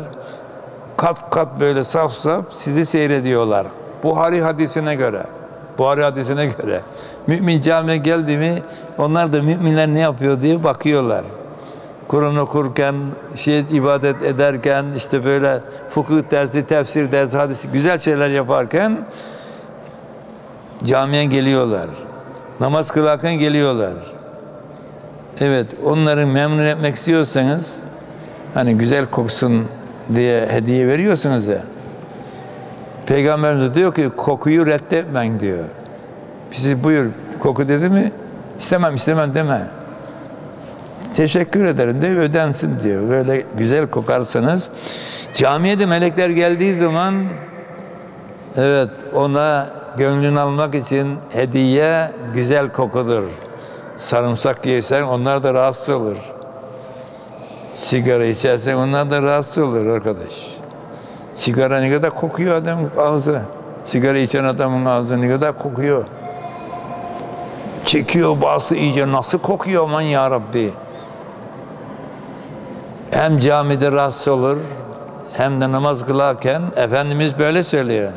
Kat kat böyle saf saf sizi seyrediyorlar. Buhari hadisine göre. Buhari hadisine göre. Mümin camiye geldi mi onlar da müminler ne yapıyor diye bakıyorlar. Kur'an okurken, şey ibadet ederken, işte böyle fıkıh dersi, tefsir dersi, hadis güzel şeyler yaparken camiye geliyorlar. Namaz kılarken geliyorlar. Evet, onları memnun etmek istiyorsanız hani güzel koksun diye hediye veriyorsunuz ya. Peygamberimiz diyor ki kokuyu reddetmen diyor. Bizi buyur koku dedi mi istemem istemem deme. Teşekkür ederim de ödensin diyor. Böyle güzel kokarsanız camiye de melekler geldiği zaman evet ona gönlünü almak için hediye güzel kokudur. Sarımsak yesen onlar da rahatsız olur. Sigara içersen onlar da rahatsız olur arkadaş. Sigara ne kadar kokuyor adam ağzı. Sigara içen adamın ağzı ne kadar kokuyor. Çekiyor bası iyice nasıl kokuyor aman ya Rabbi. Hem camide rahatsız olur hem de namaz kılarken Efendimiz böyle söylüyor.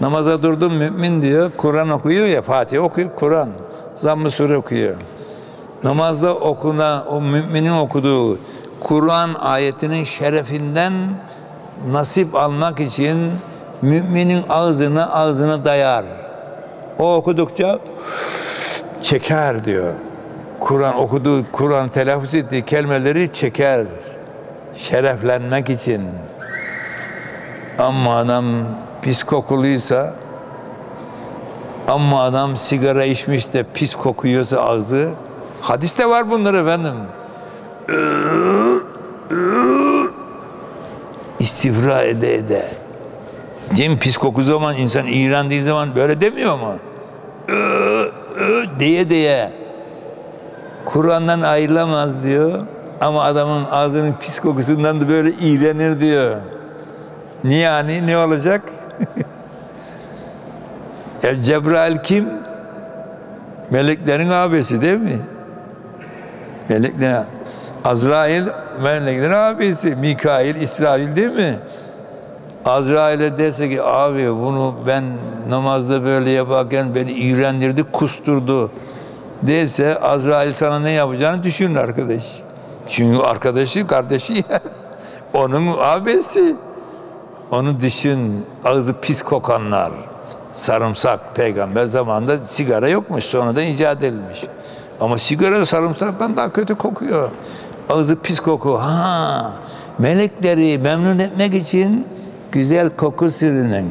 Namaza durdum mümin diyor. Kur'an okuyor ya Fatih okuyor Kur'an. Zamm-ı Sure okuyor. Namazda okunan o müminin okuduğu Kur'an ayetinin şerefinden nasip almak için müminin ağzını ağzına dayar. O okudukça çeker diyor. Kur'an okuduğu, Kur'an telaffuz ettiği kelimeleri çeker. Şereflenmek için. Ama adam pis kokuluysa ama adam sigara içmiş de pis kokuyorsa ağzı hadiste var bunlar efendim. istifra ede ede. Cem pis koku zaman insan iğrendiği zaman böyle demiyor mu? diye diye. Kur'an'dan ayrılamaz diyor. Ama adamın ağzının pis kokusundan da böyle iğrenir diyor. Niye yani? Ne olacak? <laughs> e, Cebrail kim? Meleklerin abisi değil mi? Melekler. Azrail meleklerin abisi. Mikail, İsrail değil mi? Azrail'e dese ki abi bunu ben namazda böyle yaparken beni iğrendirdi, kusturdu dese Azrail sana ne yapacağını düşünün arkadaş. Çünkü arkadaşı, kardeşi. <laughs> Onun abisi. Onu düşün. Ağzı pis kokanlar. Sarımsak peygamber zamanında sigara yokmuş. Sonradan icat edilmiş. Ama sigara sarımsaktan daha kötü kokuyor. Ağzı pis koku. Ha, melekleri memnun etmek için güzel koku sürünün.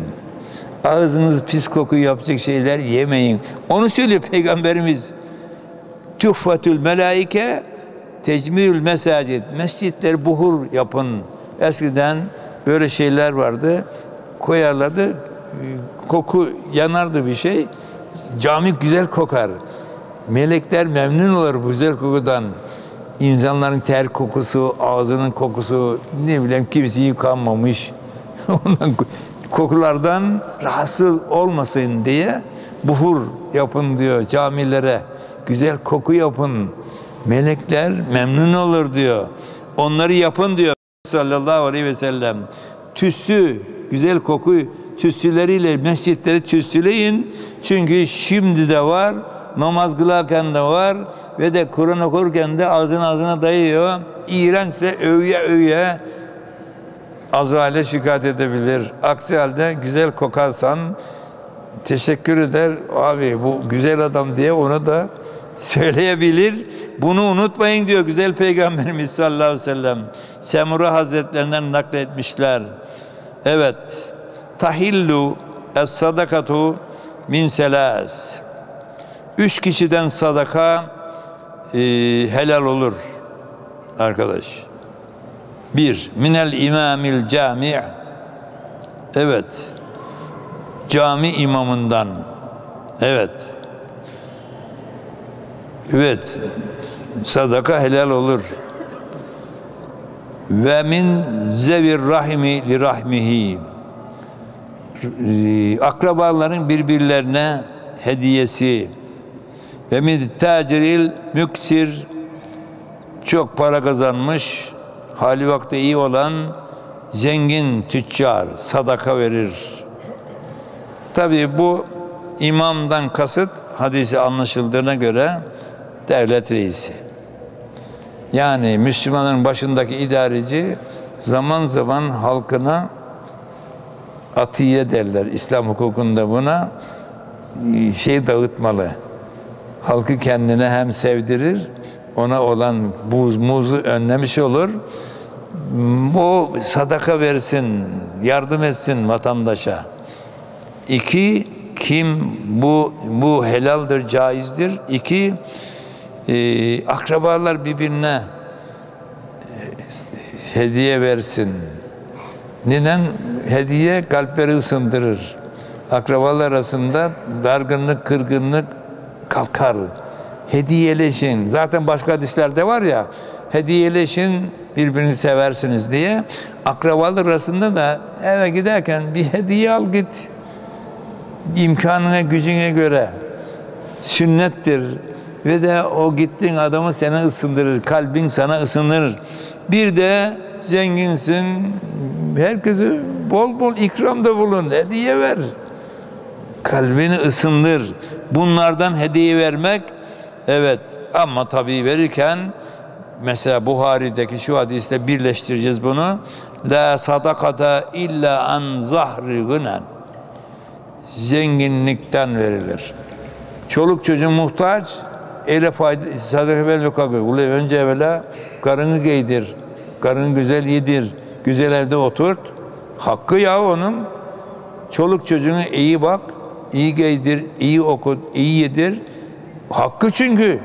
Ağzınız pis koku yapacak şeyler yemeyin. Onu söylüyor Peygamberimiz. Tuhfatül melaike tecmilül mesacid. Mescitler buhur yapın. Eskiden böyle şeyler vardı. Koyarlardı. Koku yanardı bir şey. Cami güzel kokar. Melekler memnun olur bu güzel kokudan. İnsanların ter kokusu, ağzının kokusu, ne bileyim kimisi yıkanmamış. <laughs> Ondan kokulardan rahatsız olmasın diye buhur yapın diyor camilere. Güzel koku yapın. Melekler memnun olur diyor. Onları yapın diyor sallallahu aleyhi ve sellem. Tüssü, güzel koku tüssüleriyle mescitleri tüssüleyin. Çünkü şimdi de var, namaz kılarken de var ve de Kur'an okurken de ağzına ağzına dayıyor. İğrençse övüye övüye Azrail'e şikayet edebilir. Aksi halde güzel kokarsan teşekkür eder. Abi bu güzel adam diye onu da <laughs> söyleyebilir. Bunu unutmayın diyor güzel peygamberimiz <laughs> sallallahu aleyhi ve sellem. Semura Hazretlerinden nakletmişler. Evet. Tahillu es sadakatu min selas. Üç kişiden sadaka e, helal olur arkadaş. Bir, minel imamil cami' Evet. Cami imamından. Evet. Evet. Sadaka helal olur. Ve min zevir rahimi li rahmihi. Akrabaların birbirlerine hediyesi. Ve min taciril müksir çok para kazanmış, hali vakti iyi olan zengin tüccar sadaka verir. Tabii bu imamdan kasıt hadisi anlaşıldığına göre devlet reisi. Yani Müslümanların başındaki idareci zaman zaman halkına atiye derler. İslam hukukunda buna şey dağıtmalı. Halkı kendine hem sevdirir, ona olan buz, muzu önlemiş olur. Bu sadaka versin, yardım etsin vatandaşa. İki, kim bu bu helaldir, caizdir. İki, e, akrabalar birbirine e, hediye versin. Neden? Hediye kalpleri ısındırır. Akrabalar arasında dargınlık, kırgınlık kalkar. Hediyeleşin. Zaten başka hadislerde var ya, hediyeleşin, birbirini seversiniz diye. Akrabalar arasında da eve giderken bir hediye al git. İmkanına, gücüne göre. Sünnettir. Ve de o gittiğin adamı seni ısındırır. Kalbin sana ısınır. Bir de zenginsin. Herkese bol bol ikramda bulun. Hediye ver. Kalbini ısındır. Bunlardan hediye vermek evet ama tabii verirken mesela Buhari'deki şu hadiste birleştireceğiz bunu. La sadakata illa an zahri gınen. Zenginlikten verilir. Çoluk çocuğun muhtaç, ele fayda, sadaka kalkıyor. Ule önce evvela karını giydir, karını güzel yedir, güzel evde oturt. Hakkı ya onun. Çoluk çocuğuna iyi bak, iyi giydir, iyi okut, iyi yedir. Hakkı çünkü.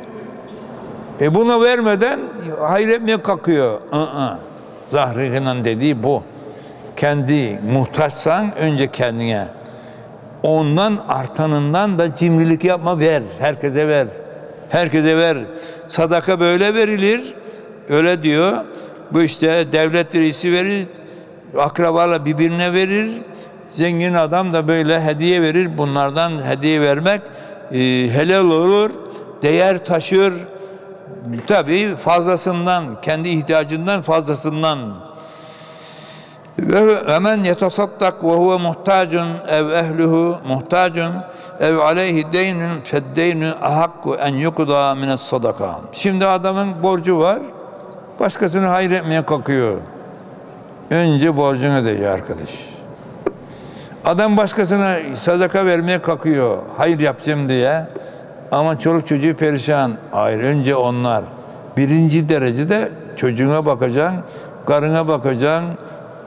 E buna vermeden hayır etmeye kalkıyor. I-ı. Zahrihinan dediği bu. Kendi muhtaçsan önce kendine. Ondan artanından da cimrilik yapma ver. Herkese ver. Herkese ver. Sadaka böyle verilir. Öyle diyor. Bu işte devlet reisi verir. Akrabalar birbirine verir. Zengin adam da böyle hediye verir. Bunlardan hediye vermek e, helal olur. Değer taşır. Tabii fazlasından, kendi ihtiyacından fazlasından. Ve men yetasaddaq ve huve muhtacun ev ehluhu muhtacun ev aleyhi deynun feddeynu ahakku en yukuda mines sadaka. Şimdi adamın borcu var. Başkasını hayır etmeye kalkıyor. Önce borcunu ödeyecek arkadaş. Adam başkasına sadaka vermeye kalkıyor. Hayır yapacağım diye. Ama çoluk çocuğu perişan. Hayır önce onlar. Birinci derecede çocuğuna bakacaksın, karına bakacaksın,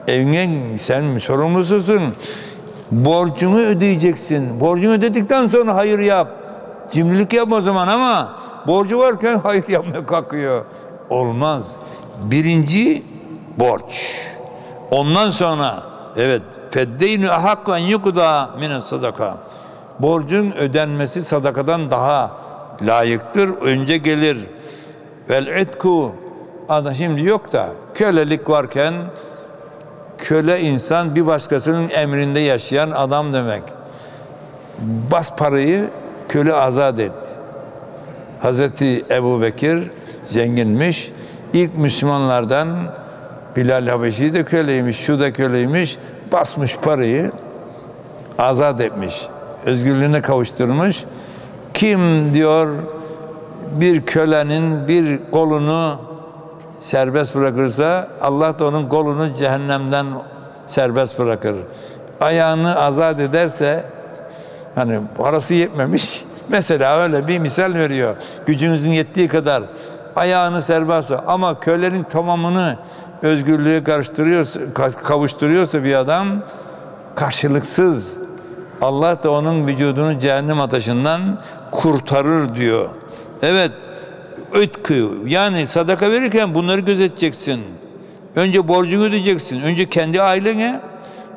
evine sen sorumlususun. Borcunu ödeyeceksin. Borcunu ödedikten sonra hayır yap. Cimrilik yapma o zaman ama borcu varken <laughs> hayır yapmaya kalkıyor. Olmaz. Birinci borç. Ondan sonra evet feddeynu ahakku en yukuda mine sadaka. Borcun ödenmesi sadakadan daha layıktır. Önce gelir. Vel itku. Şimdi yok da kölelik varken köle insan bir başkasının emrinde yaşayan adam demek. Bas parayı köle azat et. Hazreti Ebu Bekir zenginmiş. İlk Müslümanlardan Bilal Habeşi de köleymiş, şu da köleymiş. Basmış parayı azat etmiş. Özgürlüğüne kavuşturmuş. Kim diyor bir kölenin bir kolunu serbest bırakırsa Allah da onun kolunu cehennemden serbest bırakır. Ayağını azat ederse hani parası yetmemiş <laughs> mesela öyle bir misal veriyor. Gücünüzün yettiği kadar ayağını serbest bırak. Ama kölenin tamamını özgürlüğe karıştırıyorsa, kavuşturuyorsa bir adam karşılıksız Allah da onun vücudunu cehennem ateşinden kurtarır diyor. Evet, ötkü yani sadaka verirken bunları gözeteceksin. Önce borcunu ödeyeceksin. Önce kendi ailene,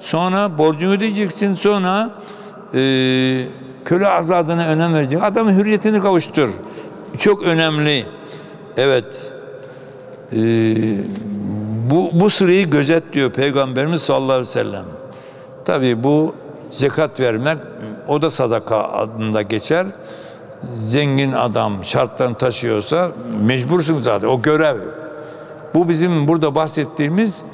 sonra borcunu ödeyeceksin, sonra e, köle azadına önem vereceksin. Adamın hürriyetini kavuştur. Çok önemli. Evet. E, bu, bu sırayı gözet diyor Peygamberimiz sallallahu aleyhi ve sellem. Tabi bu zekat vermek o da sadaka adında geçer. Zengin adam şartlarını taşıyorsa mecbursun zaten o görev. Bu bizim burada bahsettiğimiz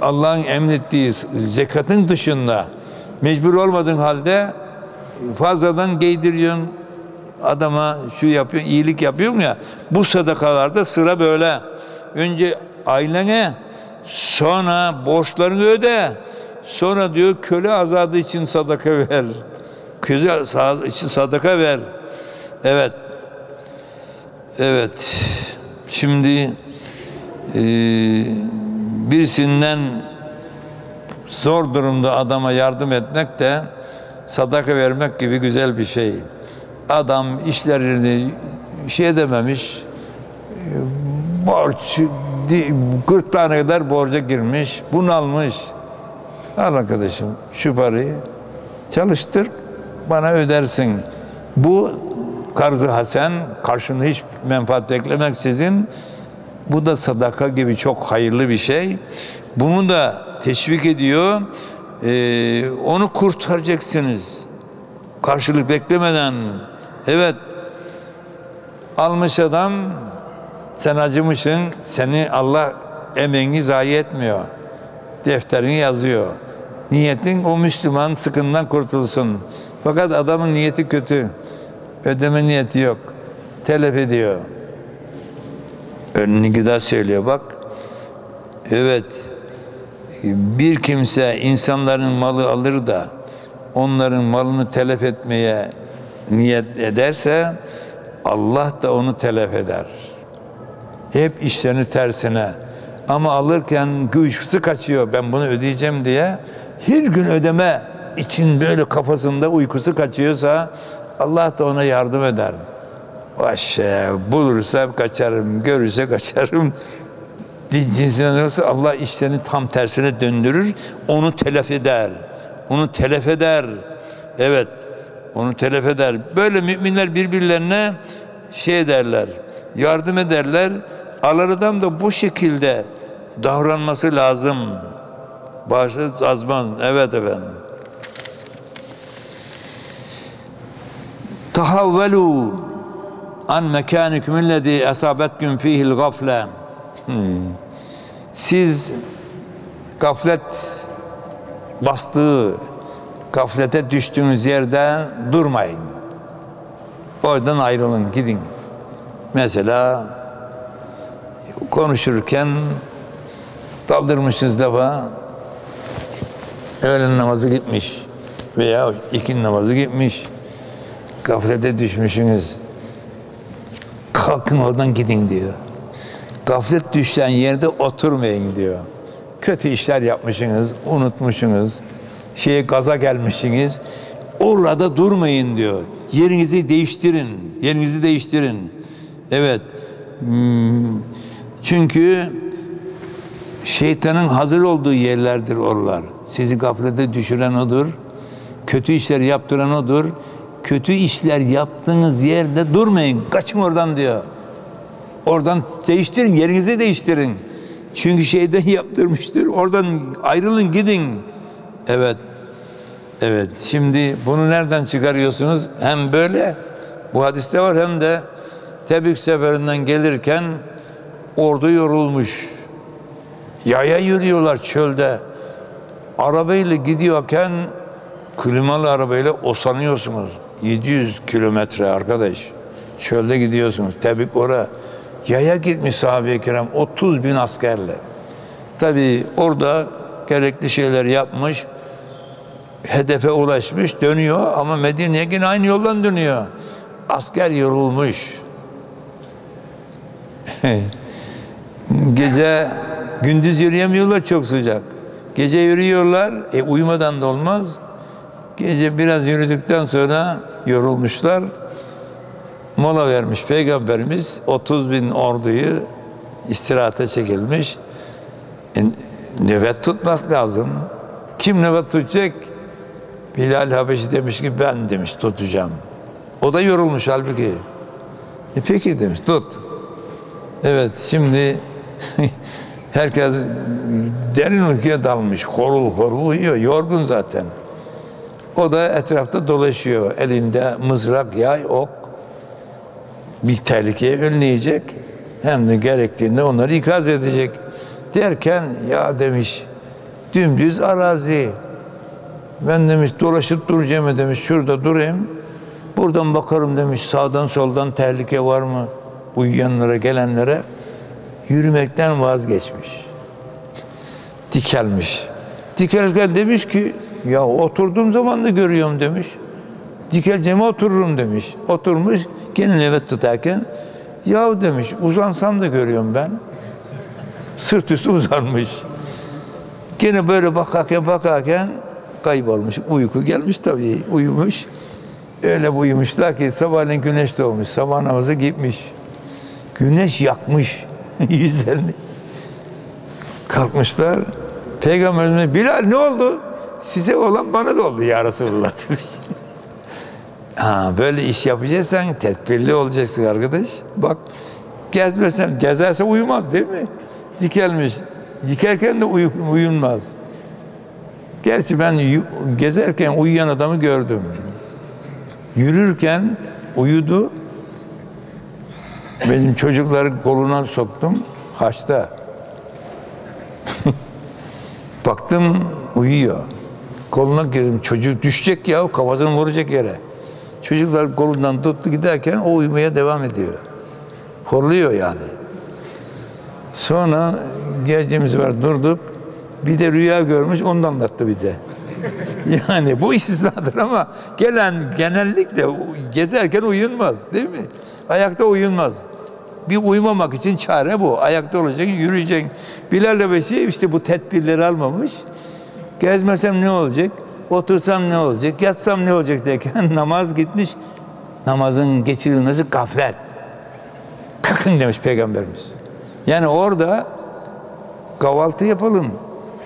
Allah'ın emrettiği zekatın dışında mecbur olmadığın halde fazladan giydiriyorsun. Adama şu yapıyor, iyilik yapıyorum ya. Bu sadakalarda sıra böyle. Önce ailene, sonra borçlarını öde. Sonra diyor köle azadı için sadaka ver. Köle için sadaka ver. Evet. Evet. Şimdi e, birisinden zor durumda adama yardım etmek de sadaka vermek gibi güzel bir şey. Adam işlerini şey edememiş, borç, gırtlağına kadar borca girmiş, bunalmış. Al arkadaşım şu parayı çalıştır, bana ödersin. Bu karzı hasen, karşını hiç menfaat beklemeksizin bu da sadaka gibi çok hayırlı bir şey. Bunu da teşvik ediyor. Ee, onu kurtaracaksınız. Karşılık beklemeden. Evet. Almış adam sen acımışsın. Seni Allah emeğini zayi etmiyor. Defterini yazıyor. Niyetin o Müslüman sıkından kurtulsun. Fakat adamın niyeti kötü. Ödeme niyeti yok. Telef ediyor. Önünü güda söylüyor bak. Evet. Bir kimse insanların malı alır da onların malını telef etmeye niyet ederse Allah da onu telef eder. Hep işlerini tersine. Ama alırken güçsü kaçıyor. Ben bunu ödeyeceğim diye her gün ödeme için böyle kafasında uykusu kaçıyorsa Allah da ona yardım eder. Aşağı bulursa kaçarım, görürse kaçarım. Cinsinden olursa Allah işlerini tam tersine döndürür, onu telef eder. Onu telef eder. Evet, onu telef eder. Böyle müminler birbirlerine şey ederler, yardım ederler. Allah adam da bu şekilde davranması lazım. Başta azman, evet efendim. Tahavvelu an mekanikum ellezî esabetkum fîhil gafle. Hmm. Siz gaflet bastığı, gaflete düştüğünüz yerde durmayın. Oradan ayrılın, gidin. Mesela konuşurken daldırmışsınız lafa, öğlen namazı gitmiş veya ikin namazı gitmiş. Gaflete düşmüşsünüz. Kalkın oradan gidin diyor. Gaflet düşen yerde oturmayın diyor. Kötü işler yapmışsınız, unutmuşsunuz. Şeye gaza gelmişsiniz. Orada durmayın diyor. Yerinizi değiştirin. Yerinizi değiştirin. Evet. Hmm, Çünkü şeytanın hazır olduğu yerlerdir oralar. Sizi gaflete düşüren odur. Kötü işler yaptıran odur. Kötü işler yaptığınız yerde durmayın. Kaçın oradan diyor. Oradan değiştirin, yerinizi değiştirin. Çünkü şeyden <laughs> yaptırmıştır. Oradan ayrılın, gidin. Evet. Evet. Şimdi bunu nereden çıkarıyorsunuz? Hem böyle bu hadiste var hem de Tebük seferinden gelirken ordu yorulmuş. Yaya yürüyorlar çölde. Arabayla gidiyorken klimalı arabayla osanıyorsunuz. 700 kilometre arkadaş. Çölde gidiyorsunuz. Tebük oraya. Yaya gitmiş sahabe-i kiram 30 bin askerle. Tabi orada gerekli şeyler yapmış. Hedefe ulaşmış dönüyor ama Medine'ye yine aynı yoldan dönüyor. Asker yorulmuş. <laughs> Gece gündüz yürüyemiyorlar çok sıcak. Gece yürüyorlar. E uyumadan da olmaz. Gece biraz yürüdükten sonra yorulmuşlar. Mola vermiş Peygamberimiz 30 bin orduyu istirahate çekilmiş. E, nöbet tutması lazım. Kim nöbet tutacak? Bilal Habeşi demiş ki ben demiş tutacağım. O da yorulmuş halbuki. E peki demiş tut. Evet şimdi <laughs> herkes derin uykuya dalmış. Horul horul uyuyor. Yorgun zaten. O da etrafta dolaşıyor. Elinde mızrak, yay, ok. Bir tehlikeyi önleyecek. Hem de gerektiğinde onları ikaz edecek. Derken ya demiş dümdüz arazi. Ben demiş dolaşıp duracağım demiş şurada durayım. Buradan bakarım demiş sağdan soldan tehlike var mı? Uyuyanlara gelenlere yürümekten vazgeçmiş. Dikelmiş. Dikelken demiş ki ya oturduğum zaman da görüyorum demiş. Dikelceme otururum demiş. Oturmuş gene nöbet tutarken ya demiş uzansam da görüyorum ben. Sırt üstü uzanmış. Gene böyle bakarken bakarken kaybolmuş. Uyku gelmiş tabii. Uyumuş. Öyle uyumuşlar ki sabahleyin güneş doğmuş. Sabah namazı gitmiş. Güneş yakmış <laughs> yüzlerini. Kalkmışlar. Peygamberimiz Bilal ne oldu? Size olan bana da oldu ya Resulullah demiş. <laughs> Ha, böyle iş yapacaksan tedbirli olacaksın arkadaş. Bak gezmesen, gezerse uyumaz değil mi? Dikelmiş. Dikerken de uyu, uyunmaz. Gerçi ben gezerken uyuyan adamı gördüm. Yürürken uyudu. Benim çocukları koluna soktum. Haçta. <laughs> Baktım uyuyor. Koluna girdim. Çocuk düşecek ya kafasını vuracak yere. Çocuklar kolundan tuttu giderken o uyumaya devam ediyor. Horluyor yani. Sonra gercimiz var durduk. Bir de rüya görmüş onu da anlattı bize. <laughs> Yani bu istisnadır ama gelen genellikle gezerken uyunmaz değil mi? Ayakta uyunmaz. Bir uyumamak için çare bu. Ayakta olacaksın, yürüyeceksin. Bilal Habeşi işte bu tedbirleri almamış. Gezmesem ne olacak? Otursam ne olacak? Yatsam ne olacak derken <laughs> namaz gitmiş. Namazın geçirilmesi gaflet. Kalkın demiş Peygamberimiz. Yani orada kahvaltı yapalım.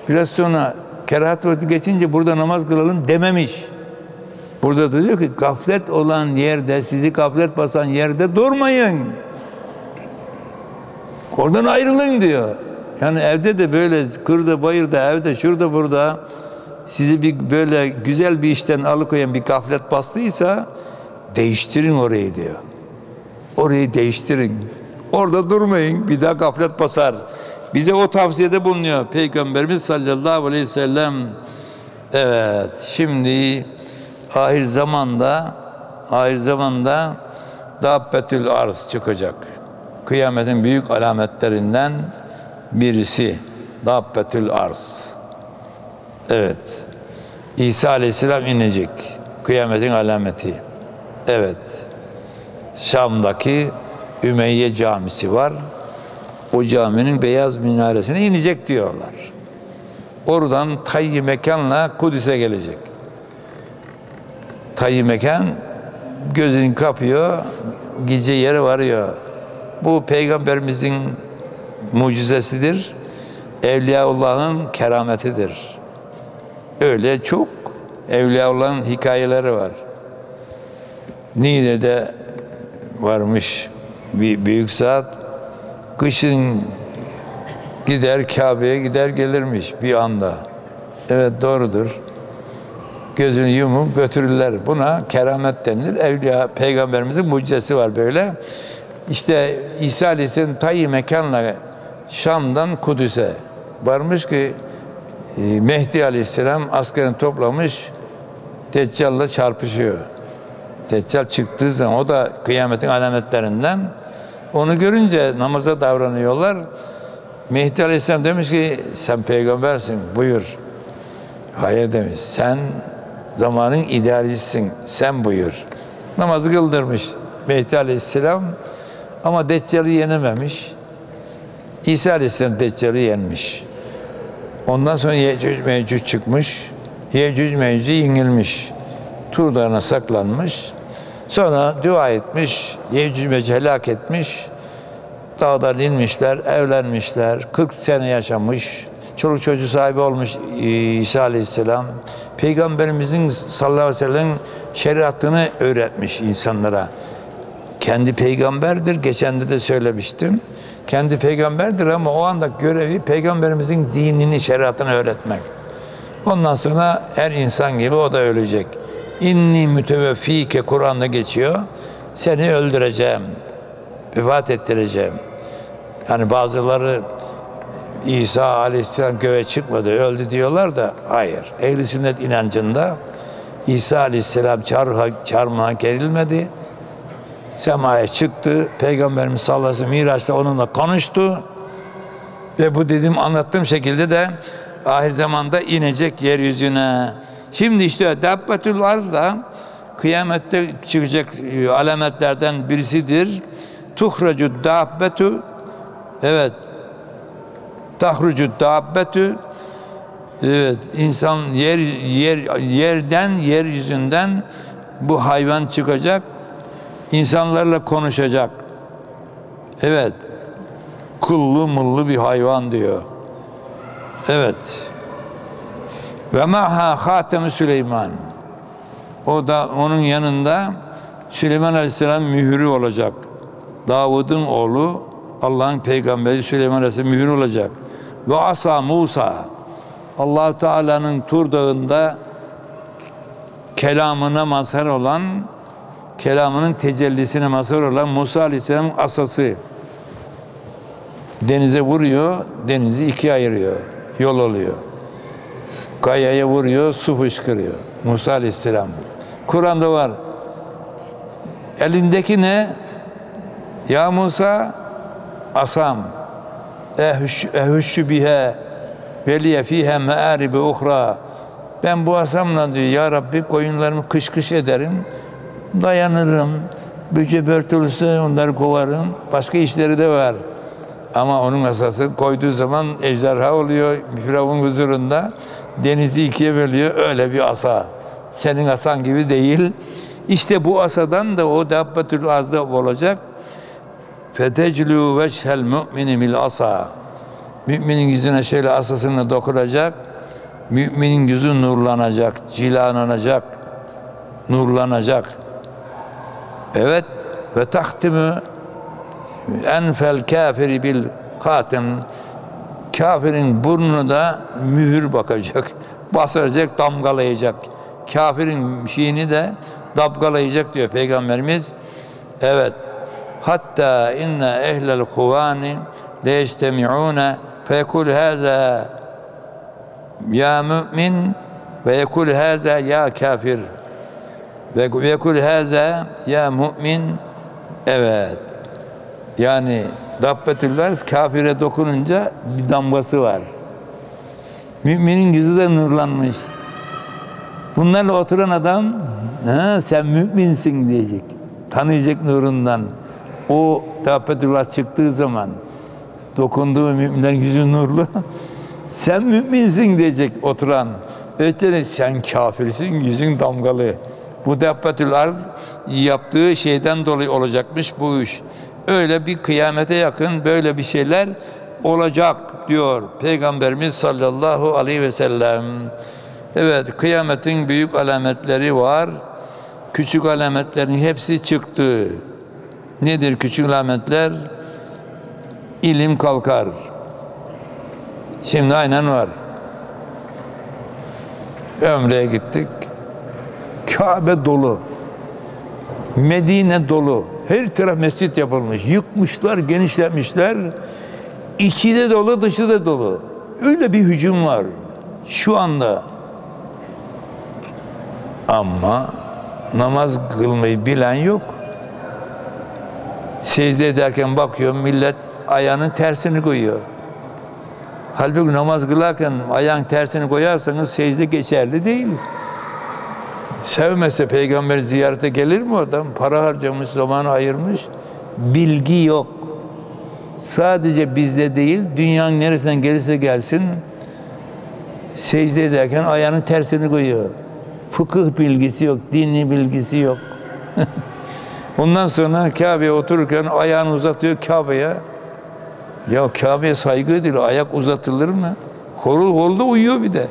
Biraz sonra kerahat vakti geçince burada namaz kılalım dememiş. Burada da diyor ki gaflet olan yerde, sizi gaflet basan yerde durmayın. Oradan ayrılın diyor. Yani evde de böyle kırda bayırda evde şurada burada sizi bir böyle güzel bir işten alıkoyan bir gaflet bastıysa değiştirin orayı diyor. Orayı değiştirin. Orada durmayın. Bir daha gaflet basar. Bize o tavsiyede bulunuyor Peygamberimiz sallallahu aleyhi ve sellem. Evet. Şimdi ahir zamanda ahir zamanda Dabbetül arz çıkacak. Kıyametin büyük alametlerinden birisi Dabbetül arz. Evet. İsa aleyhisselam inecek. Kıyametin alameti. Evet. Şam'daki Ümeyye camisi var. O caminin beyaz minaresine inecek diyorlar. Oradan tayyi mekanla Kudüs'e gelecek. Tayyi mekan gözünü kapıyor, gece yere varıyor. Bu peygamberimizin mucizesidir. Evliyaullah'ın kerametidir. Öyle çok Evliyaullah'ın hikayeleri var. Niğde'de varmış bir büyük saat. Kışın gider Kabe'ye gider gelirmiş bir anda. Evet doğrudur. Gözünü yumup götürürler. Buna keramet denilir. Evliya peygamberimizin mucizesi var böyle. İşte İsa Aleyhisselam tayyi mekanla Şam'dan Kudüs'e varmış ki e, Mehdi Aleyhisselam askerini toplamış Deccal'la çarpışıyor. Deccal çıktığı zaman o da kıyametin alametlerinden. Onu görünce namaza davranıyorlar. Mehdi Aleyhisselam demiş ki sen peygambersin buyur. Hayır demiş sen zamanın idealistisin sen buyur. Namazı kıldırmış Mehdi Aleyhisselam ama Deccal'i yenememiş. İsa Aleyhisselam Deccal'i yenmiş. Ondan sonra Yecüc Mecüc çıkmış. Yecüc Mecüc yenilmiş. Tur Dağı'na saklanmış. Sonra dua etmiş. Yecüc Mecüc helak etmiş. Dağdan inmişler, evlenmişler. 40 sene yaşamış. Çoluk çocuğu sahibi olmuş İsa Aleyhisselam. Peygamberimizin sallallahu aleyhi ve sellem şeriatını öğretmiş insanlara. Kendi peygamberdir. Geçen de de söylemiştim. Kendi peygamberdir ama o anda görevi peygamberimizin dinini, şeriatını öğretmek. Ondan sonra her insan gibi o da ölecek. İnni müteveffike Kur'an'da geçiyor. Seni öldüreceğim. Vefat ettireceğim. Yani bazıları İsa aleyhisselam göğe çıkmadı, öldü diyorlar da hayır. Ehli sünnet inancında İsa aleyhisselam çarmıha, çarmıha gerilmedi. Semaya çıktı. Peygamberimiz sallallahu aleyhi ve sellem Miraç'ta onunla konuştu. Ve bu dedim anlattığım şekilde de ahir zamanda inecek yeryüzüne. Şimdi işte Dabbetül Arz da kıyamette çıkacak e, alametlerden birisidir. Tuhracu dabbetu evet tahrucu dabbetü evet insan yer yer yerden yeryüzünden bu hayvan çıkacak insanlarla konuşacak. Evet. Kullu mullu bir hayvan diyor. Evet. Ve maha hatem Süleyman. O da onun yanında Süleyman Aleyhisselam mührü olacak. Davud'un oğlu Allah'ın peygamberi Süleyman Aleyhisselam mührü olacak. Ve asa Musa. Allah Teala'nın Tur Dağı'nda kelamına mazhar olan kelamının tecellisine mazhar olan Musa Aleyhisselam'ın asası denize vuruyor, denizi ikiye ayırıyor. Yol oluyor. Kayaya vuruyor, su fışkırıyor. Musa Aleyhisselam. Kur'an'da var. Elindeki ne? Ya Musa asam ehüşşü bihe veliye fihe me'aribi uhra ben bu asamla diyor ya Rabbi koyunlarımı kış kış ederim dayanırım. Büce börtülse onları kovarım. Başka işleri de var. Ama onun asası koyduğu zaman ejderha oluyor Firavun huzurunda. Denizi ikiye bölüyor. Öyle bir asa. Senin asan gibi değil. İşte bu asadan da o dabbetül azda olacak. Feteclu veçhel mu'mini mil asa. Müminin yüzüne şöyle asasını dokunacak. Müminin yüzü nurlanacak cilalanacak nurlanacak evet. Ve tahtimü enfel kafiri bil hatem kafirin burnunu da mühür bakacak <laughs> basacak damgalayacak. Kafirin şeyini de damgalayacak diyor peygamberimiz. Evet. Hatta inne ehlel kuvani leyestemi'une feyekul haza ya mümin ve yekul haza ya kafir ve yekul haza ya mümin evet yani Dabbetüller kafire dokununca bir damgası var. Müminin yüzü de nurlanmış. Bunlarla oturan adam sen müminsin diyecek. Tanıyacak nurundan. O Dabbetüllah çıktığı zaman dokunduğu müminlerin yüzü nurlu. <laughs> sen müminsin diyecek oturan. Ötleri sen kafirsin yüzün damgalı. Bu Dabbetül Arz yaptığı şeyden dolayı olacakmış bu iş. Öyle bir kıyamete yakın böyle bir şeyler olacak diyor Peygamberimiz sallallahu aleyhi ve sellem. Evet kıyametin büyük alametleri var. Küçük alametlerin hepsi çıktı. Nedir küçük alametler? İlim kalkar. Şimdi aynen var. Ömre'ye gittik. Kabe dolu. Medine dolu. Her taraf mescit yapılmış. Yıkmışlar, genişletmişler. İçi de dolu, dışı da dolu. Öyle bir hücum var şu anda. Ama namaz kılmayı bilen yok. Secde ederken bakıyor millet ayağının tersini koyuyor. Halbuki namaz kılarken ayağın tersini koyarsanız secde geçerli değil. Sevmese peygamber ziyarete gelir mi adam? Para harcamış, zaman ayırmış. Bilgi yok. Sadece bizde değil, dünyanın neresinden gelirse gelsin secde ederken ayağının tersini koyuyor. Fıkıh bilgisi yok, dini bilgisi yok. <laughs> Ondan sonra Kabe'ye otururken ayağını uzatıyor Kabe'ye. Ya Kabe'ye saygı edilir, ayak uzatılır mı? Horul horulda uyuyor bir de.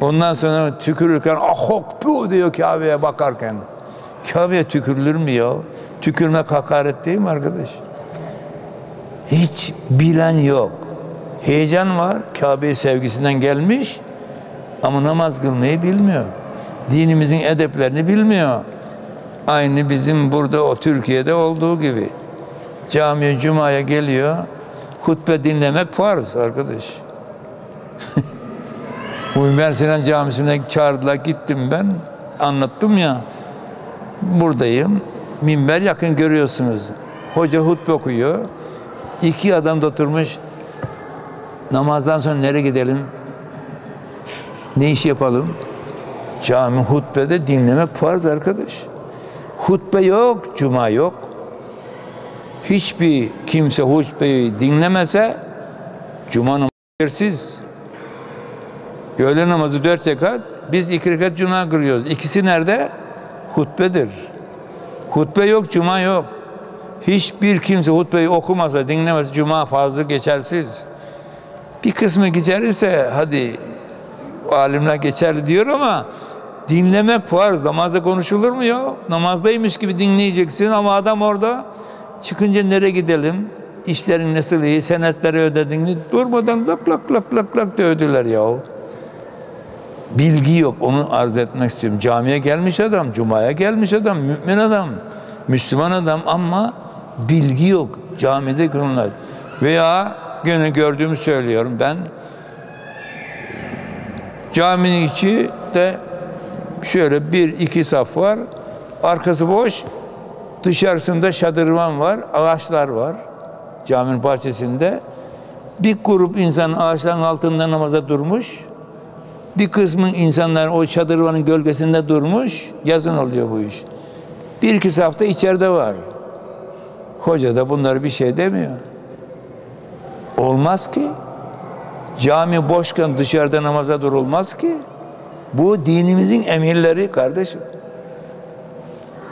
Ondan sonra tükürürken ahok bu diyor Kabe'ye bakarken. Kabe'ye tükürülür mü ya? Tükürmek hakaret değil mi arkadaş? Hiç bilen yok. Heyecan var. Kabe sevgisinden gelmiş ama namaz kılmayı bilmiyor. Dinimizin edeplerini bilmiyor. Aynı bizim burada o Türkiye'de olduğu gibi. Camiye cumaya geliyor. Hutbe dinlemek farz arkadaş. <laughs> Uymer Sinan Camisi'ne çağırdılar gittim ben. Anlattım ya. Buradayım. Minber yakın görüyorsunuz. Hoca hutbe okuyor. İki adam da oturmuş. Namazdan sonra nereye gidelim? Ne iş yapalım? Cami hutbede dinlemek farz arkadaş. Hutbe yok, cuma yok. Hiçbir kimse hutbeyi dinlemese cuma namazı. Öğle namazı dört rekat, biz iki rekat cuma kılıyoruz. İkisi nerede? Hutbedir. Hutbe yok, cuma yok. Hiçbir kimse hutbeyi okumasa, dinlemese cuma fazla geçersiz. Bir kısmı geçerirse hadi alimler geçerli diyor ama dinlemek farz. Namazda konuşulur mu ya? Namazdaymış gibi dinleyeceksin ama adam orada çıkınca nereye gidelim? İşlerin nasıl iyi? Senetleri ödedin mi? Durmadan lak lak lak lak lak da ödüler ya. Bilgi yok. Onu arz etmek istiyorum. Camiye gelmiş adam, cumaya gelmiş adam, mümin adam, Müslüman adam ama bilgi yok. Camide kılınır. Veya gene gördüğümü söylüyorum ben. Caminin içi de şöyle bir iki saf var. Arkası boş. Dışarısında şadırvan var, ağaçlar var. Caminin bahçesinde. Bir grup insan ağaçların altında namaza durmuş. Bir kısmı insanlar o çadırvanın gölgesinde durmuş. Yazın oluyor bu iş. Bir iki safta içeride var. Hoca da bunları bir şey demiyor. Olmaz ki. Cami boşken dışarıda namaza durulmaz ki. Bu dinimizin emirleri kardeşim.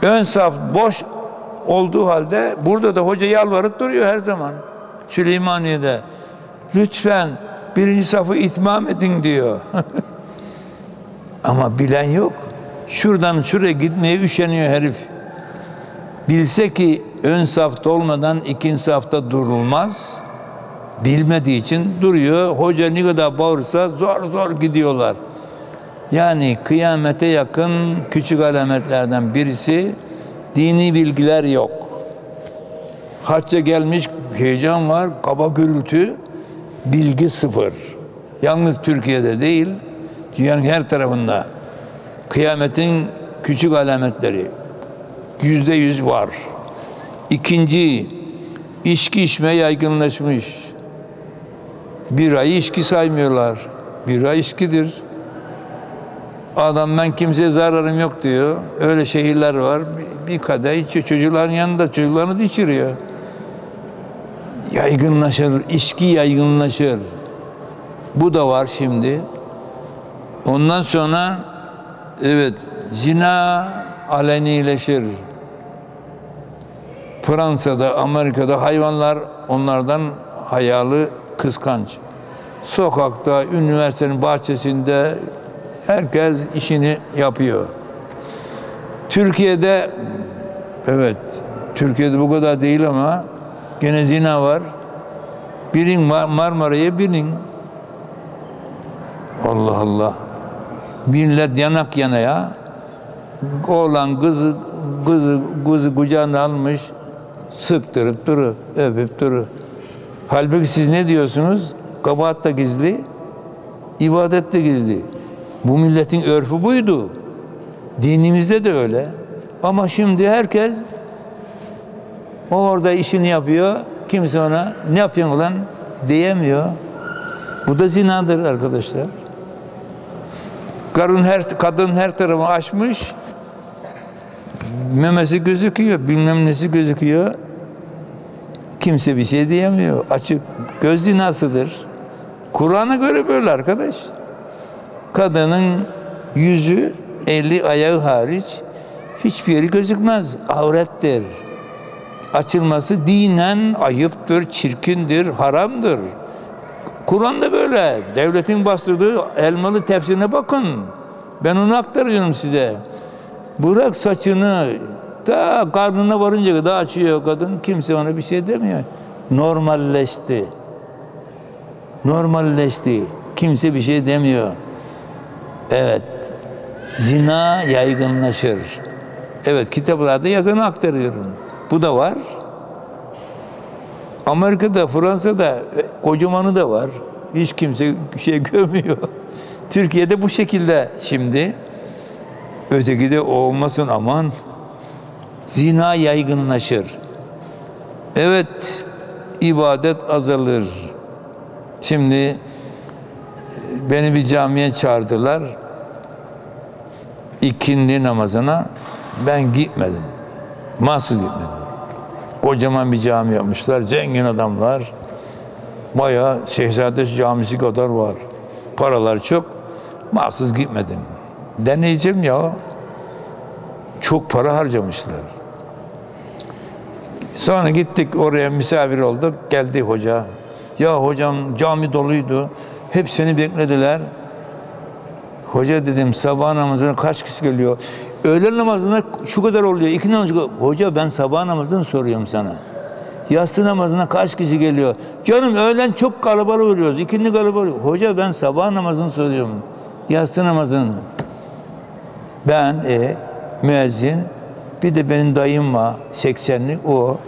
Ön saf boş olduğu halde burada da hoca yalvarıp duruyor her zaman. Süleymaniye'de. Lütfen birinci safı itmam edin diyor. <laughs> Ama bilen yok. Şuradan şuraya gitmeye üşeniyor herif. Bilse ki ön safta olmadan ikinci safta durulmaz. Bilmediği için duruyor. Hoca ne kadar bağırsa zor zor gidiyorlar. Yani kıyamete yakın küçük alametlerden birisi dini bilgiler yok. Hacca gelmiş heyecan var, kaba gürültü, bilgi sıfır. Yalnız Türkiye'de değil, dünyanın her tarafında kıyametin küçük alametleri yüzde yüz var. İkinci, içki içme yaygınlaşmış. Bir ay içki saymıyorlar. Bir ay içkidir. Adam ben kimseye zararım yok diyor. Öyle şehirler var. Bir kadeh içiyor. Çocukların yanında çocuklarını da içiriyor. Yaygınlaşır. içki yaygınlaşır. Bu da var şimdi. Ondan sonra evet zina alenileşir. Fransa'da, Amerika'da hayvanlar onlardan hayalı, kıskanç. Sokakta, üniversitenin bahçesinde herkes işini yapıyor. Türkiye'de evet, Türkiye'de bu kadar değil ama gene zina var. Birin Marmara'ya binin. Allah Allah. Millet yanak yanaya. Oğlan kızı kızı kızı kucağına almış sıktırıp duru, öpüp duru. Halbuki siz ne diyorsunuz? Kabahat da gizli, ibadet de gizli. Bu milletin örfü buydu. Dinimizde de öyle. Ama şimdi herkes o orada işini yapıyor. Kimse ona ne yapıyorsun lan diyemiyor. Bu da zinadır arkadaşlar. Karın her, kadın her tarafı açmış. Memesi gözüküyor, bilmem nesi gözüküyor. Kimse bir şey diyemiyor. Açık. Göz zinasıdır. Kur'an'a göre böyle arkadaş. Kadının yüzü, eli, ayağı hariç hiçbir yeri gözükmez. Avrettir. Açılması dinen ayıptır, çirkindir, haramdır. Kur'an'da böyle. Devletin bastırdığı elmalı tepsine bakın. Ben onu aktarıyorum size. Bırak saçını da karnına varınca kadar açıyor kadın. Kimse ona bir şey demiyor. Normalleşti. Normalleşti. Kimse bir şey demiyor. Evet. Zina yaygınlaşır. Evet kitaplarda yazanı aktarıyorum. Bu da var. Amerika'da, Fransa'da e, kocamanı da var. Hiç kimse <laughs> şey görmüyor. Türkiye'de bu şekilde şimdi. Öteki de olmasın aman. Zina yaygınlaşır. Evet, ibadet azalır. Şimdi e, beni bir camiye çağırdılar. İkindi namazına ben gitmedim. Mahsus gitmedim. Kocaman bir cami yapmışlar. Zengin adamlar. Bayağı Şehzadesi Camisi kadar var. Paralar çok. Mahsus gitmedim. Deneyeceğim ya. Çok para harcamışlar. Sonra gittik oraya misafir olduk. Geldi hoca. Ya hocam cami doluydu. Hep seni beklediler. Hoca dedim sabah namazına kaç kişi geliyor? Öğlen namazına şu kadar oluyor. İki namaz. Hoca ben sabah namazını soruyorum sana. Yatsı namazına kaç kişi geliyor? Canım öğlen çok kalabalık oluyoruz. İkindi kalabalık. Hoca ben sabah namazını soruyorum. Yatsı namazını. Ben e, müezzin. Bir de benim dayım var. 80'lik o.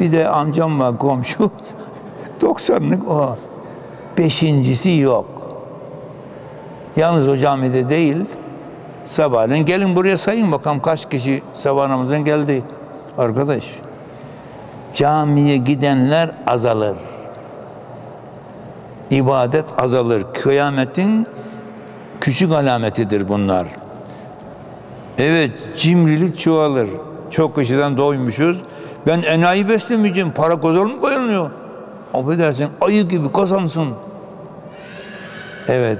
Bir de amcam var komşu. <laughs> 90'lık o. Beşincisi yok. Yalnız o camide değil. Sabahleyin gelin buraya sayın bakalım kaç kişi sabah namazına geldi. Arkadaş camiye gidenler azalır. İbadet azalır. Kıyametin küçük alametidir bunlar. Evet, cimrilik çoğalır. Çok kişiden doymuşuz. Ben enayi beslemeyeceğim. Para kozal mı koyulmuyor? Affedersin, ayı gibi kazansın. Evet,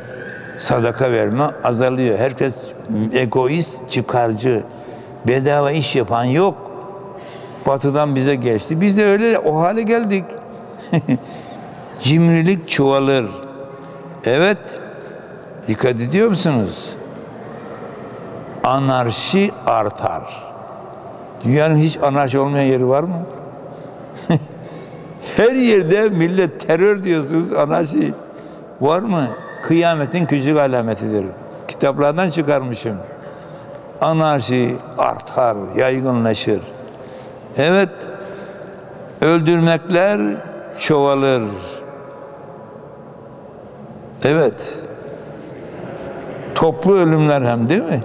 sadaka verme azalıyor. Herkes egoist, çıkarcı. Bedava iş yapan yok. Batıdan bize geçti. Biz de öyle o hale geldik. <laughs> Cimrilik çoğalır. Evet, dikkat ediyor musunuz? Anarşi artar. Dünyanın hiç anarşi olmayan yeri var mı? <laughs> Her yerde millet terör diyorsunuz, anarşi var mı? Kıyametin küçük alametidir. Kitaplardan çıkarmışım. Anarşi artar, yaygınlaşır. Evet, öldürmekler çoğalır. Evet, toplu ölümler hem değil mi?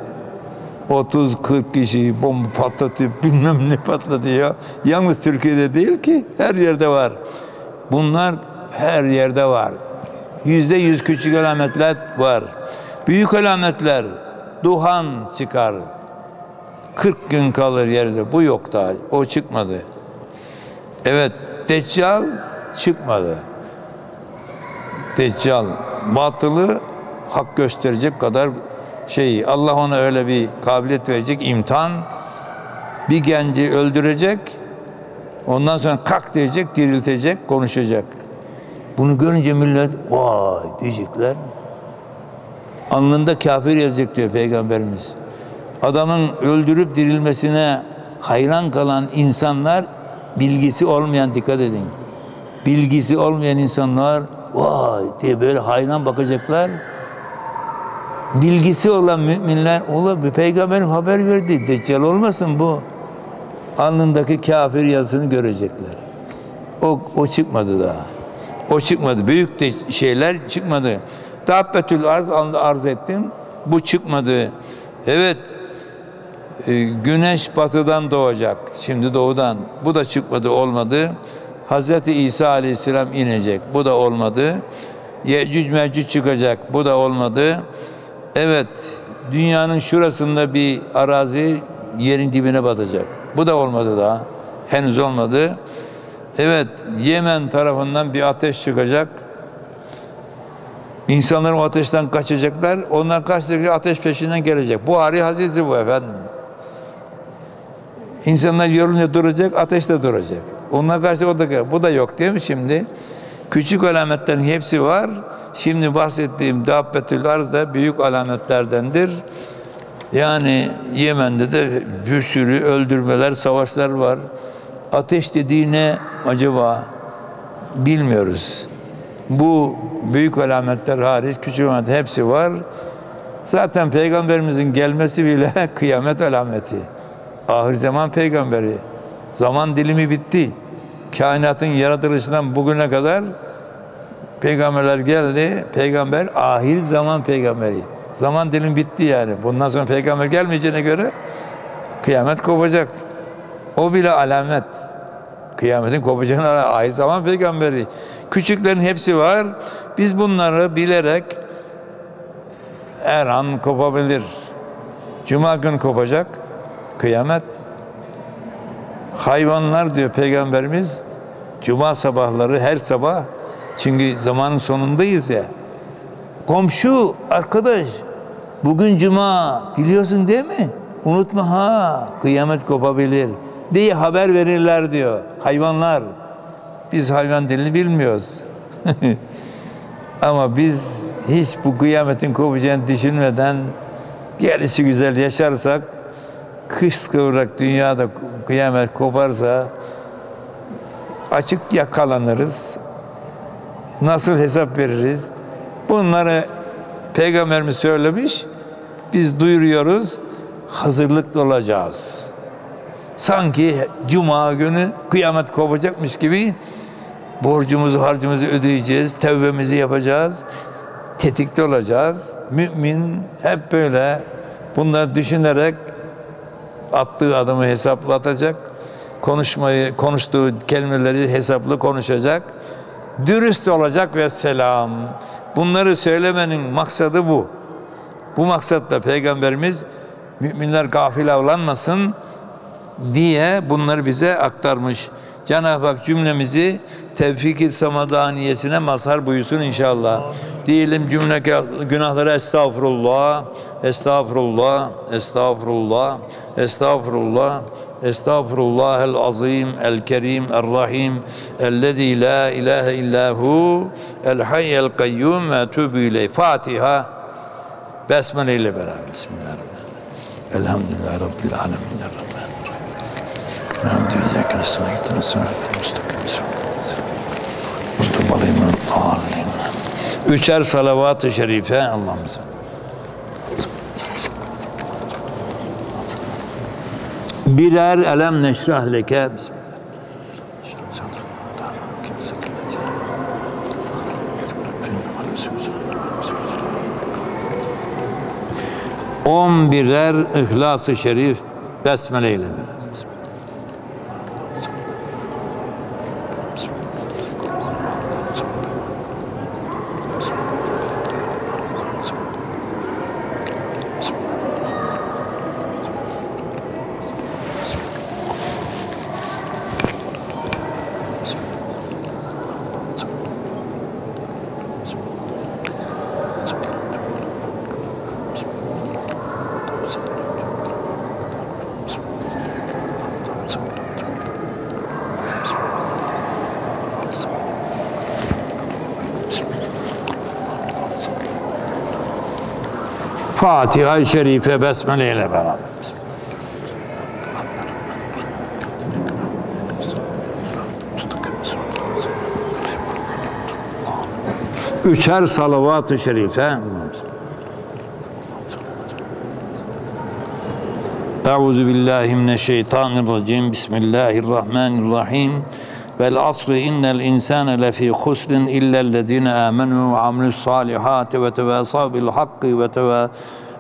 30-40 kişi bomba patlatıyor, <laughs> bilmem ne patlatıyor. Yalnız Türkiye'de değil ki, her yerde var. Bunlar her yerde var. Yüzde yüz küçük alametler var. Büyük alametler, duhan çıkar. 40 gün kalır yerde. Bu yok daha. O çıkmadı. Evet, Deccal çıkmadı. Deccal batılı hak gösterecek kadar şey Allah ona öyle bir kabiliyet verecek imtihan bir genci öldürecek ondan sonra kalk diyecek diriltecek konuşacak bunu görünce millet vay diyecekler alnında kafir yazacak diyor peygamberimiz adamın öldürüp dirilmesine hayran kalan insanlar bilgisi olmayan dikkat edin bilgisi olmayan insanlar vay diye böyle hayran bakacaklar bilgisi olan müminler ola bir peygamberin haber verdi. Deccal olmasın bu. Alnındaki kafir yazısını görecekler. O, o çıkmadı daha. O çıkmadı. Büyük de şeyler çıkmadı. Dabbetül arz arz ettim. Bu çıkmadı. Evet. E, güneş batıdan doğacak. Şimdi doğudan. Bu da çıkmadı, olmadı. Hazreti İsa Aleyhisselam inecek. Bu da olmadı. Yecüc mevcut çıkacak. Bu da olmadı. Evet, dünyanın şurasında bir arazi yerin dibine batacak. Bu da olmadı daha. Henüz olmadı. Evet, Yemen tarafından bir ateş çıkacak. İnsanlar o ateşten kaçacaklar. Onlar kaçtıkça ateş peşinden gelecek. Bu hari hadisi bu efendim. İnsanlar yorulunca duracak, ateş de duracak. Onlar karşı o da bu da yok değil mi şimdi? Küçük alametlerin hepsi var. Şimdi bahsettiğim dabbetül arz da büyük alametlerdendir. Yani Yemen'de de bir sürü öldürmeler, savaşlar var. Ateş dediği ne acaba bilmiyoruz. Bu büyük alametler hariç küçük alametler hepsi var. Zaten peygamberimizin gelmesi bile <laughs> kıyamet alameti. Ahir zaman peygamberi. Zaman dilimi bitti. kainatın yaratılışından bugüne kadar peygamberler geldi. Peygamber ahir zaman peygamberi. Zaman dilim bitti yani. Bundan sonra peygamber gelmeyeceğine göre kıyamet kopacak. O bile alamet. Kıyametin kopacağına ahir zaman peygamberi. Küçüklerin hepsi var. Biz bunları bilerek her an kopabilir. Cuma gün kopacak. Kıyamet. Hayvanlar diyor peygamberimiz cuma sabahları her sabah çünkü zamanın sonundayız ya. Komşu arkadaş bugün cuma biliyorsun değil mi? Unutma ha kıyamet kopabilir diye haber verirler diyor hayvanlar. Biz hayvan dilini bilmiyoruz. <laughs> Ama biz hiç bu kıyametin kopacağını düşünmeden gelişi güzel yaşarsak kış kıvrak dünyada kıyamet koparsa açık yakalanırız. Nasıl hesap veririz? Bunları Peygamberimiz söylemiş. Biz duyuruyoruz. Hazırlıklı olacağız. Sanki cuma günü kıyamet kopacakmış gibi borcumuzu harcımızı ödeyeceğiz. Tevbemizi yapacağız. Tetikte olacağız. Mümin hep böyle bunları düşünerek attığı adımı hesaplatacak. Konuşmayı, konuştuğu kelimeleri hesaplı konuşacak. Dürüst olacak ve selam. Bunları söylemenin maksadı bu. Bu maksatla Peygamberimiz müminler gafil avlanmasın diye bunları bize aktarmış. Cenab-ı Hak cümlemizi tevfik-i samadaniyesine mazhar buyursun inşallah. Diyelim cümle günahları estağfurullah, estağfurullah, estağfurullah, estağfurullah, estağfurullah el azim, el kerim, el rahim, ellezî la ilahe illahu, el hayyel kayyum ve tübü ileyh. Fatiha, Besmele ile beraber. Bismillahirrahmanirrahim. Elhamdülillahi Rabbil alemin. Rahmanirrahim. Rahmet eylecek. Resulü Sıratul Mustakim. Üçer salavat-ı şerife Allah'ımıza. Birer elem neşrah leke. Bismillah. On birer İhlas-ı Şerif Besmele ile verir. Fatiha-i Şerife Besmele ile beraber. Üçer salavat-ı şerife. Euzu billahi mineşşeytanirracim. Bismillahirrahmanirrahim. Vel asri innel insane lefî husrin illellezîne âmenû ve amilus salihâti ve tevâsav bil hakkı ve tevâ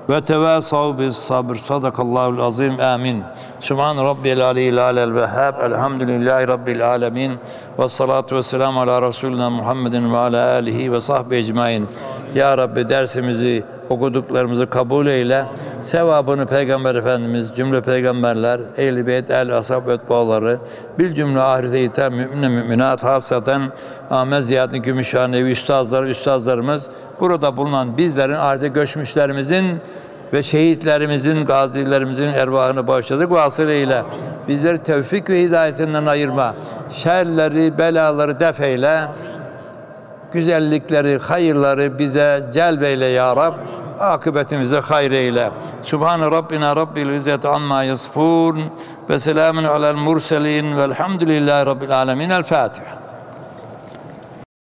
ve tevasav bis sabr. Sadakallahul azim. Amin. Subhan rabbiyel aliyyil alel vehhab. Elhamdülillahi rabbil alamin. Ve salatu ve selamu ala Resulina Muhammedin ve ala alihi ve sahbihi ecmain. Ya Rabbi dersimizi okuduklarımızı kabul eyle. Sevabını Peygamber Efendimiz, cümle peygamberler, ehl-i beyt, el ashab etbaları, bir cümle ahirete yiten mümine müminat, hasaten Ahmet Ziyaddin Gümüşhanevi üstazları, üstazlarımız, burada bulunan bizlerin ahirete göçmüşlerimizin ve şehitlerimizin, gazilerimizin ervahını bağışladık vasılayla. Bizleri tevfik ve hidayetinden ayırma. Şerleri, belaları def eyle güzellikleri, hayırları bize celbeyle ya Rab. Akıbetimize hayır eyle. Subhane Rabbina Rabbil İzzeti amma yasfun ve selamun alel murselin velhamdülillahi Rabbil alemin. El Fatiha.